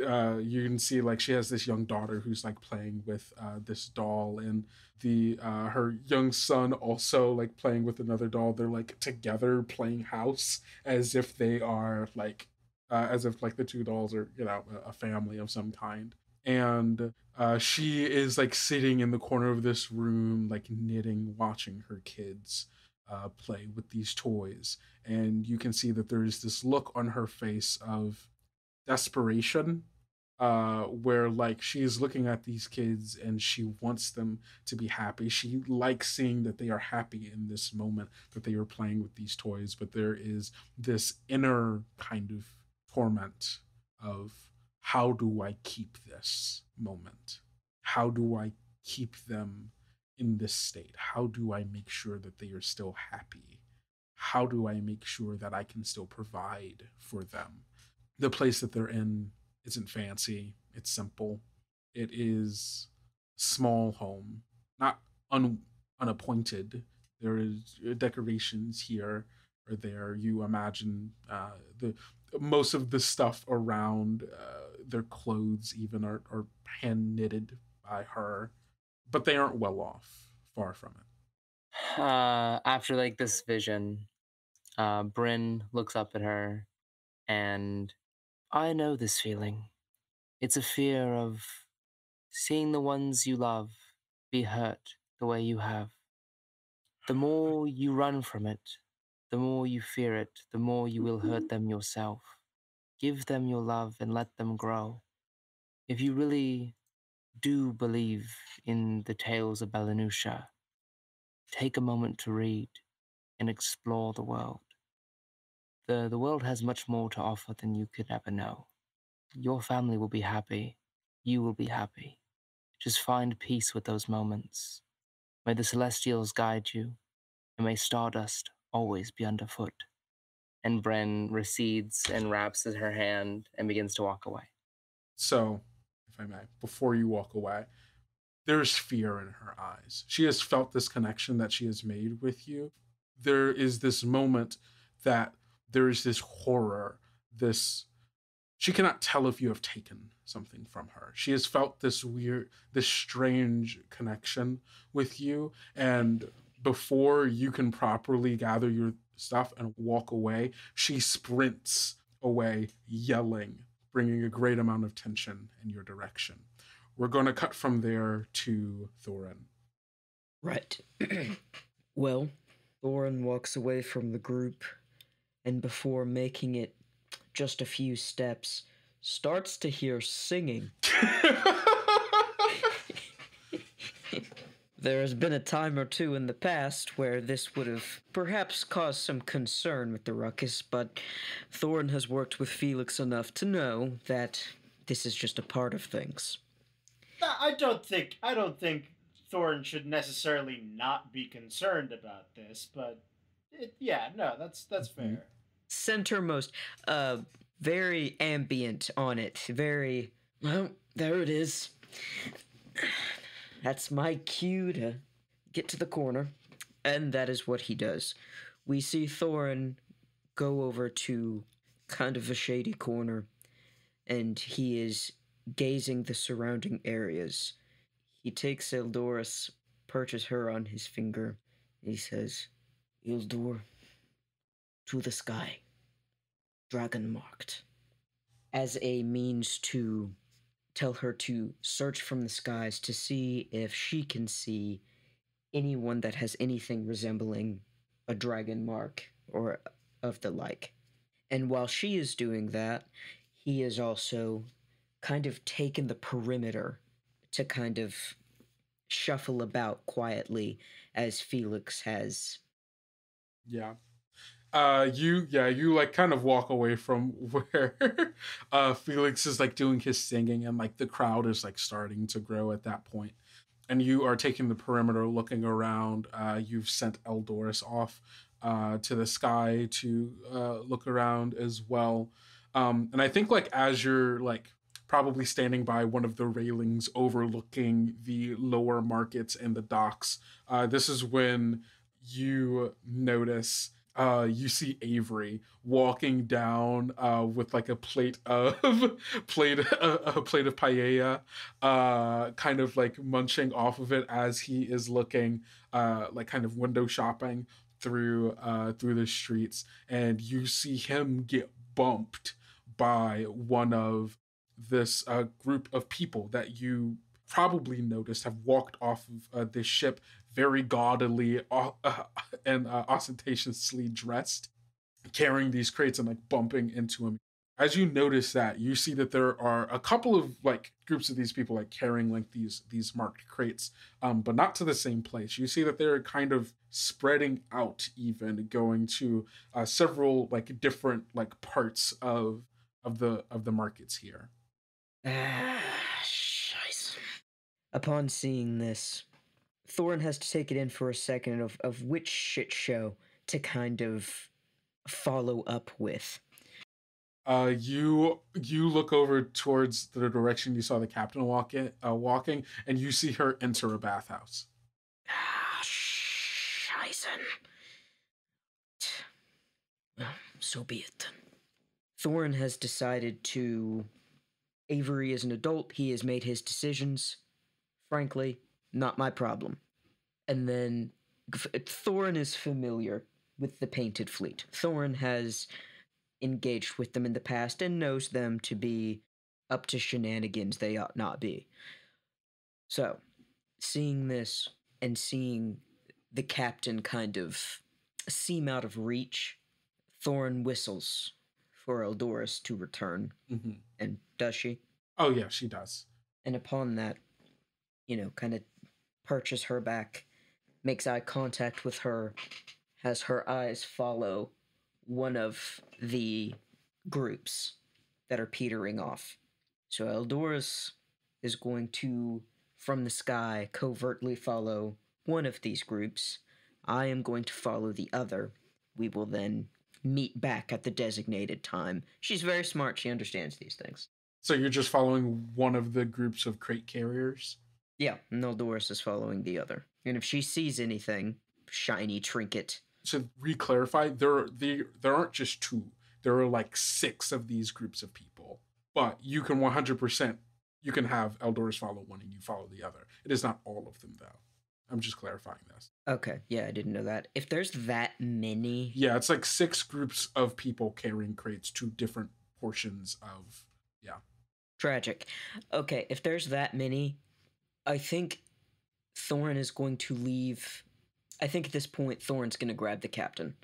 uh, you can see like she has this young daughter who's like playing with uh, this doll and the uh, her young son also like playing with another doll they're like together playing house as if they are like uh, as if like the two dolls are you know a- a family of some kind and uh, she is like sitting in the corner of this room like knitting watching her kids uh, play with these toys. And you can see that there is this look on her face of desperation uh where like she's looking at these kids and she wants them to be happy. She likes seeing that they are happy in this moment that they are playing with these toys but there is this inner kind of torment of how do i keep this moment how do i keep them in this state how do i make sure that they are still happy how do I make sure that I can still provide for them? The place that they're in isn't fancy, it's simple. It is small home, not un, unappointed. There is uh, decorations here or there. You imagine uh, the most of the stuff around uh, their clothes even are, are hand knitted by her, but they aren't well off. Far from it. Uh, after like this vision, uh, Bryn looks up at her, and I know this feeling. It's a fear of seeing the ones you love be hurt the way you have. The more you run from it, the more you fear it, the more you will hurt mm-hmm. them yourself. Give them your love and let them grow. If you really do believe in the tales of Belanusha, take a moment to read and explore the world. The, the world has much more to offer than you could ever know. Your family will be happy. You will be happy. Just find peace with those moments. May the Celestials guide you, and may Stardust always be underfoot. And Bryn recedes and wraps her hand and begins to walk away. So, if I may, before you walk away, there's fear in her eyes. She has felt this connection that she has made with you. There is this moment that there is this horror, this she cannot tell if you have taken something from her. She has felt this weird, this strange connection with you. And before you can properly gather your stuff and walk away, she sprints away, yelling, bringing a great amount of tension in your direction. We're going to cut from there to Thorin. Right. well, Thorin walks away from the group, and before making it just a few steps, starts to hear singing. There has been a time or two in the past where this would have perhaps caused some concern with the ruckus, but Thorin has worked with Felix enough to know that this is just a part of things. I don't think I don't think Thorin should necessarily not be concerned about this, but it, yeah, no, that's that's Mm-hmm. fair. Centermost, uh, very ambient on it. Very, well, there it is. That's my cue to get to the corner. And that is what he does. We see Thorin go over to kind of a shady corner, and he is gazing the surrounding areas. He takes Eldoris, perches her on his finger. He says, Ildur, to the sky, dragon marked, as a means to tell her to search from the skies to see if she can see anyone that has anything resembling a dragon mark or of the like. And while she is doing that, he is also kind of taken the perimeter to kind of shuffle about quietly as Felix has Yeah. Uh you yeah, you like kind of walk away from where uh Felix is like doing his singing and like the crowd is like starting to grow at that. And you are taking the perimeter looking around. Uh you've sent Eldoris off uh to the sky to uh look around as well. Um and I think like as you're like probably standing by one of the railings overlooking the lower markets and the docks, uh this is when you notice uh you see Avery walking down uh with like a plate of plate a, a plate of paella uh kind of like munching off of it as he is looking uh like kind of window shopping through uh through the streets. And you see him get bumped by one of this uh group of people that you probably noticed have walked off of uh, this ship very gaudily uh, uh, and uh, ostentatiously dressed, carrying these crates and like bumping into him. As you notice that, you see that there are a couple of like groups of these people like carrying like these these marked crates, um, but not to the same place. You see that they're kind of spreading out, even going to uh, several like different like parts of of the of the markets here. Ah, scheiße. Upon seeing this, Thorin has to take it in for a second of, of which shit show to kind of follow up with. Uh, you you look over towards the direction you saw the captain walk in, uh, walking, and you see her enter a bathhouse. Ah, Scheißen. Well, so be it. then. Thorin has decided to. Avery is an adult. He has made his decisions. Frankly, not my problem. And then Thorin is familiar with the Painted Fleet. Thorin has engaged with them in the past and knows them to be up to shenanigans they ought not be. So, seeing this and seeing the captain kind of seem out of reach, Thorin whistles for Eldoris to return. hmm And does she? Oh yeah, she does. And upon that, you know, kind of perches her back, makes eye contact with her, has her eyes follow one of the groups that are petering off. So Eldoris is going to, from the sky, covertly follow one of these groups. I am going to follow the other. We will then meet back at the designated time. She's very smart. She understands these things. So you're just following one of the groups of crate carriers. Yeah, Neldoris is following the other. And if she sees anything, shiny trinket, To re-clarify, there the there aren't just two. There are like six of these groups of people. But you can 100% you can have Eldoris follow one and you follow the other. It is not all of them though. I'm just clarifying this. Okay, yeah, I didn't know that. If there's that many, Yeah, it's like six groups of people carrying crates to different portions of Yeah. tragic. Okay, if there's that many, I think Thorin is going to leave. I think at this point, Thorin's going to grab the captain.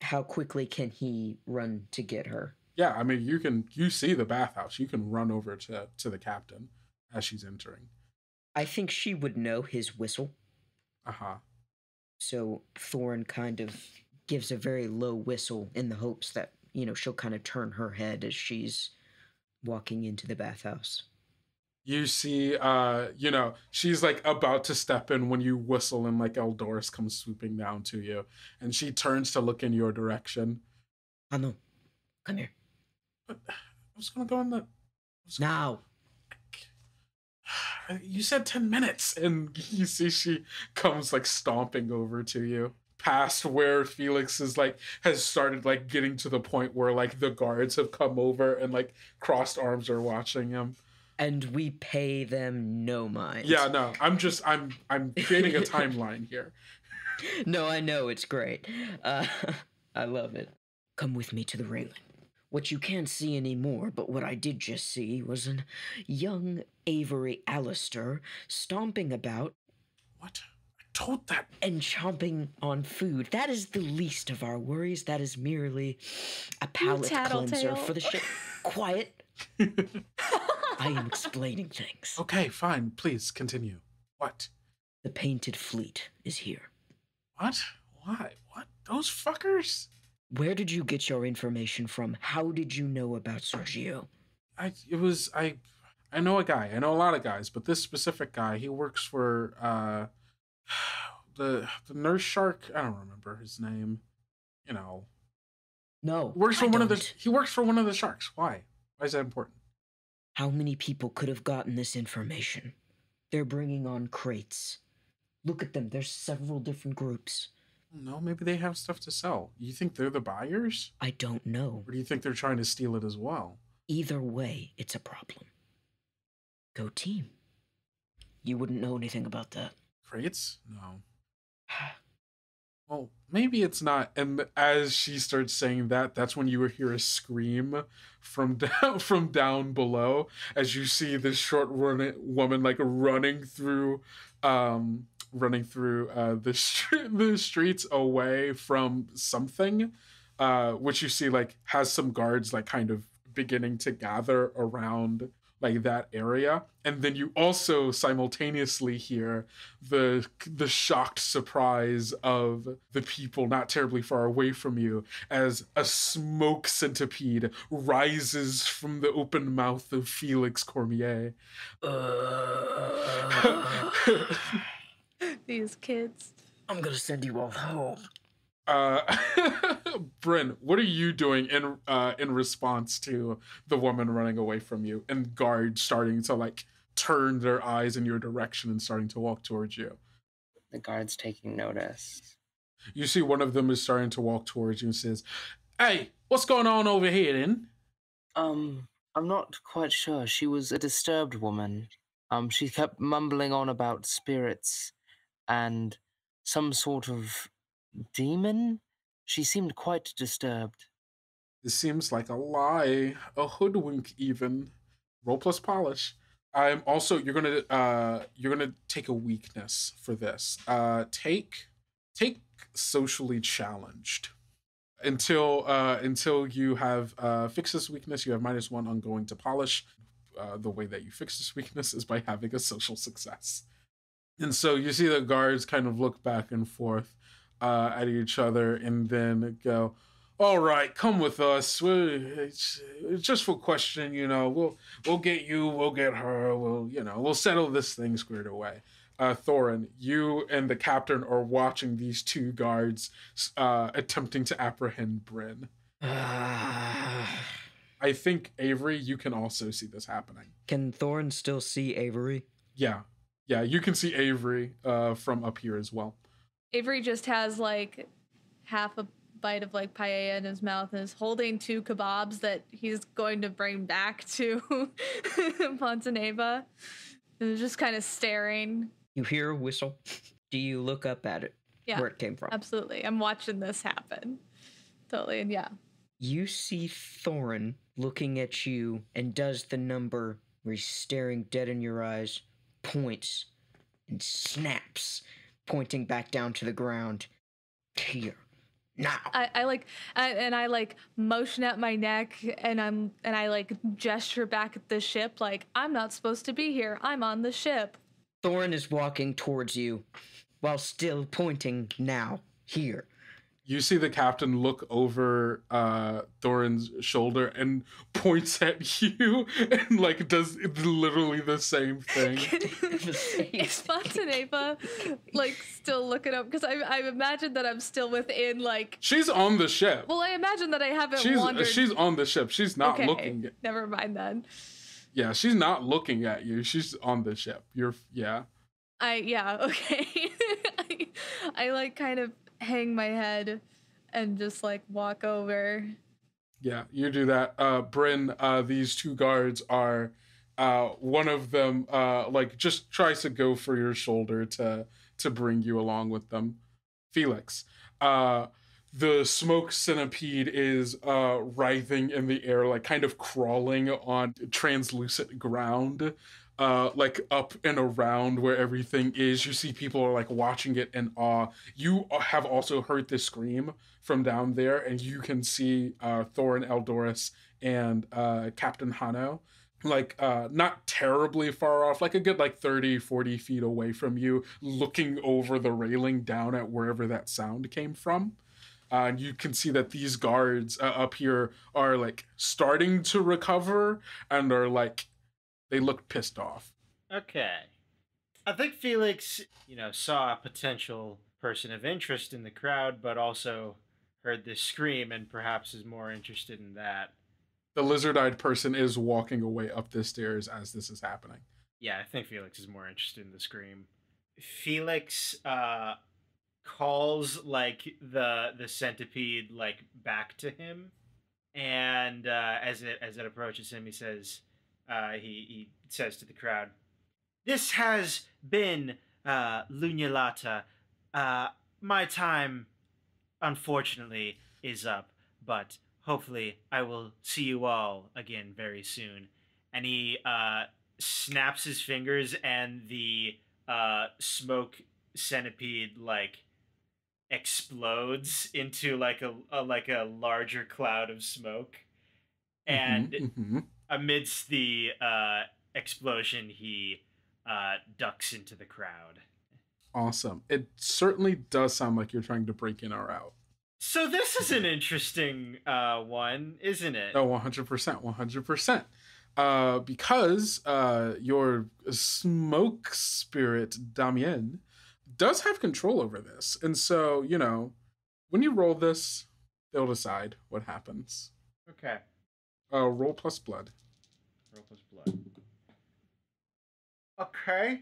How quickly can he run to get her? Yeah, I mean you can you see the bathhouse. You can run over to to the captain as she's entering. I think she would know his whistle. Uh-huh. So Thorin kind of gives a very low whistle in the hopes that, you know, she'll kind of turn her head as she's walking into the bathhouse. You see uh, you know, she's like about to step in when you whistle and like Eldoris comes swooping down to you and she turns to look in your direction. Anu, come here. I was gonna go in the Now. you said 10 minutes and you see she comes like stomping over to you past where felix is like has started like getting to the point where like the guards have come over and like crossed arms are watching him And we pay them no mind. yeah no i'm just i'm i'm creating a timeline here No, I know, it's great. Uh, I love it. Come with me to the railing. What you can't see anymore, but what I did just see, was an young Avery Allister stomping about what i told that and chomping on food. That is the least of our worries. That is merely a palate cleanser for the ship. Quiet. I am explaining things. okay fine please continue what The painted fleet is here. what why what those fuckers Where did you get your information from? How did you know about Sergio? I it was I I know a guy. I know a lot of guys, but this specific guy, he works for uh the the nurse shark. I don't remember his name. You know, No. works for I one of the. He works for one of the sharks. Why? Why is that important? How many people could have gotten this information? They're bringing on crates. Look at them. There's several different groups. No, maybe they have stuff to sell. You think they're the buyers, I don't know. or do you think they're trying to steal it as well? Either way, it's a problem. Go team. You wouldn't know anything about that. Crates? No. Well, maybe it's not. And as she starts saying that, that's when you hear a scream from down from down below as you see this short running woman like running through, um, running through uh, the str- the streets away from something, uh, which you see like has some guards like kind of beginning to gather around like that area and then you also simultaneously hear the the shocked surprise of the people not terribly far away from you as a smoke centipede rises from the open mouth of Felix Cormier. Uh, These kids. I'm gonna send you all home. Uh, Bryn, what are you doing in uh, in response to the woman running away from you and guards starting to like turn their eyes in your direction and starting to walk towards you? The guard's taking notice. You see one of them is starting to walk towards you and says, "Hey, what's going on over here, then?" Um, I'm not quite sure. She was a disturbed woman. Um, she kept mumbling on about spirits and some sort of demon. She seemed quite disturbed. This seems like a lie, a hoodwink, even. Roll plus polish. I'm also you're gonna uh you're gonna take a weakness for this. Uh take take socially challenged. Until uh until you have uh fixed this weakness, you have minus one on going to polish. Uh, the way that you fix this weakness is by having a social success. And so you see the guards kind of look back and forth uh, at each other and then go, "All right, come with us. We're, it's, it's just for question, you know. We'll we'll get you. We'll get her. We'll you know we'll settle this thing squared away." Uh, Thorin, you and the captain are watching these two guards uh, attempting to apprehend Bryn. I think Avery, you can also see this happening. Can Thorin still see Avery? Yeah, yeah, you can see Avery uh, from up here as well. Avery just has like half a bite of like paella in his mouth and is holding two kebabs that he's going to bring back to Pontaneva. And is just kind of staring. You hear a whistle. Do you look up at it? Yeah. Where it came from? Absolutely. I'm watching this happen. Totally. And yeah. You see Thorin looking at you and does the number where he's staring dead in your eyes, points, and snaps, pointing back down to the ground. Here. Now. I, I like I, and I like motion at my neck and I'm and I like gesture back at the ship like I'm not supposed to be here. I'm on the ship. Thorin is walking towards you while still pointing now. Here. You see the captain look over uh Thorin's shoulder and points at you and like does literally the same thing. Is Fontaneva like still looking up? Because I I imagine that I'm still within like. She's on the ship. Well, I imagine that I haven't she's wandered. she's on the ship. She's not okay, looking. At, Never mind then. yeah, she's not looking at you. She's on the ship. You're yeah. I yeah okay. I, I like kind of hang my head and just like walk over. Yeah, you do that. Uh Bryn, uh these two guards are uh one of them uh like just tries to go for your shoulder to to bring you along with them. Felix. Uh the smoke centipede is uh writhing in the air like kind of crawling on translucent ground uh like up and around where everything is. You see people are like watching it in awe. You have also heard this scream from down there and you can see uh thorin eldoris and uh captain hano like uh not terribly far off like a good like 30 40 feet away from you looking over the railing down at wherever that sound came from. Uh, and you can see that these guards uh, up here are like starting to recover and are like they look pissed off Okay. I think Felix, you know, saw a potential person of interest in the crowd, but also heard this scream and perhaps is more interested in that. the lizard-eyed person is walking away up the stairs as this is happening Yeah, I think Felix is more interested in the scream. Felix uh calls like the the centipede like back to him and uh as it as it approaches him he says uh he he says to the crowd this has been uh Lunyalata uh my time unfortunately is up but hopefully I will see you all again very soon. And he uh snaps his fingers and the uh smoke centipede like explodes into like a, a like a larger cloud of smoke. And Mhm, mhm. Amidst the uh explosion he uh ducks into the crowd awesome it certainly does sound like you're trying to break in or out so this is an interesting uh one isn't it Oh, 100%, 100%. Uh, because uh, your smoke spirit, Damien, does have control over this. And so, you know, When you roll this, they'll decide what happens. Okay. Uh, roll plus blood. Roll plus blood. Okay.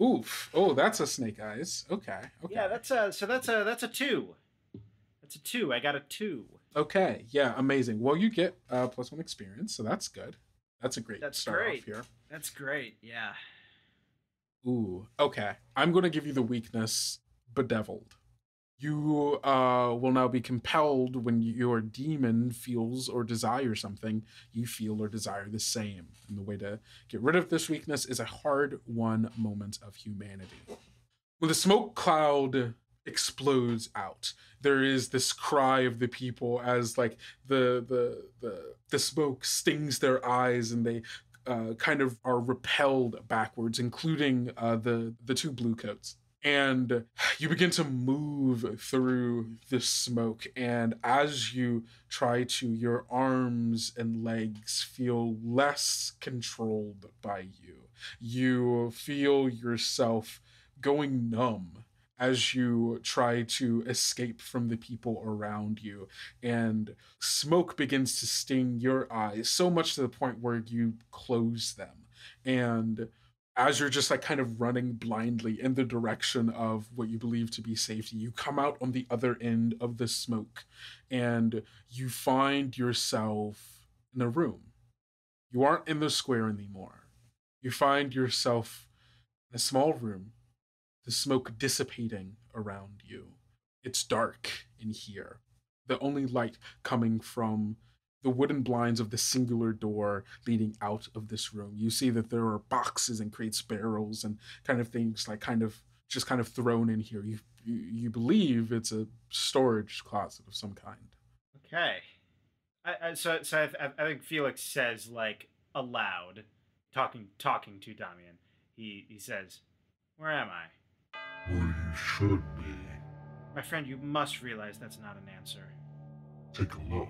Oof. Oh, that's a snake eyes. Okay. Okay. Yeah, that's a so that's a that's a two. That's a two. I got a two. Okay. Yeah. Amazing. Well, you get uh, plus one experience, so that's good. That's a great That's start great. off here. That's great. Yeah. Ooh. Okay. I'm going to give you the weakness bedeviled. You uh, will now be compelled when your demon feels or desires something, you feel or desire the same. And the way to get rid of this weakness is a hard won moment of humanity. When the smoke cloud explodes out, there is this cry of the people as like the the the the smoke stings their eyes and they uh, kind of are repelled backwards, including uh, the the two blue coats. And you begin to move through the smoke, and as you try to, your arms and legs feel less controlled by you. You feel yourself going numb as you try to escape from the people around you and smoke begins to sting your eyes so much to the point where you close them and as you're just like kind of running blindly in the direction of what you believe to be safety you come out on the other end of the smoke and you find yourself in a room you aren't in the square anymore you find yourself in a small room the smoke dissipating around you. It's dark in here. The only light coming from the wooden blinds of the singular door leading out of this room. You see that there are boxes and crates, barrels, and kind of things like kind of just kind of thrown in here. You you, you believe it's a storage closet of some kind. Okay. I, I, so so I, I think Felix says like aloud, talking talking to Damian. He he says, "Where am I?" Where you should be. My friend, you must realize that's not an answer. Take a look.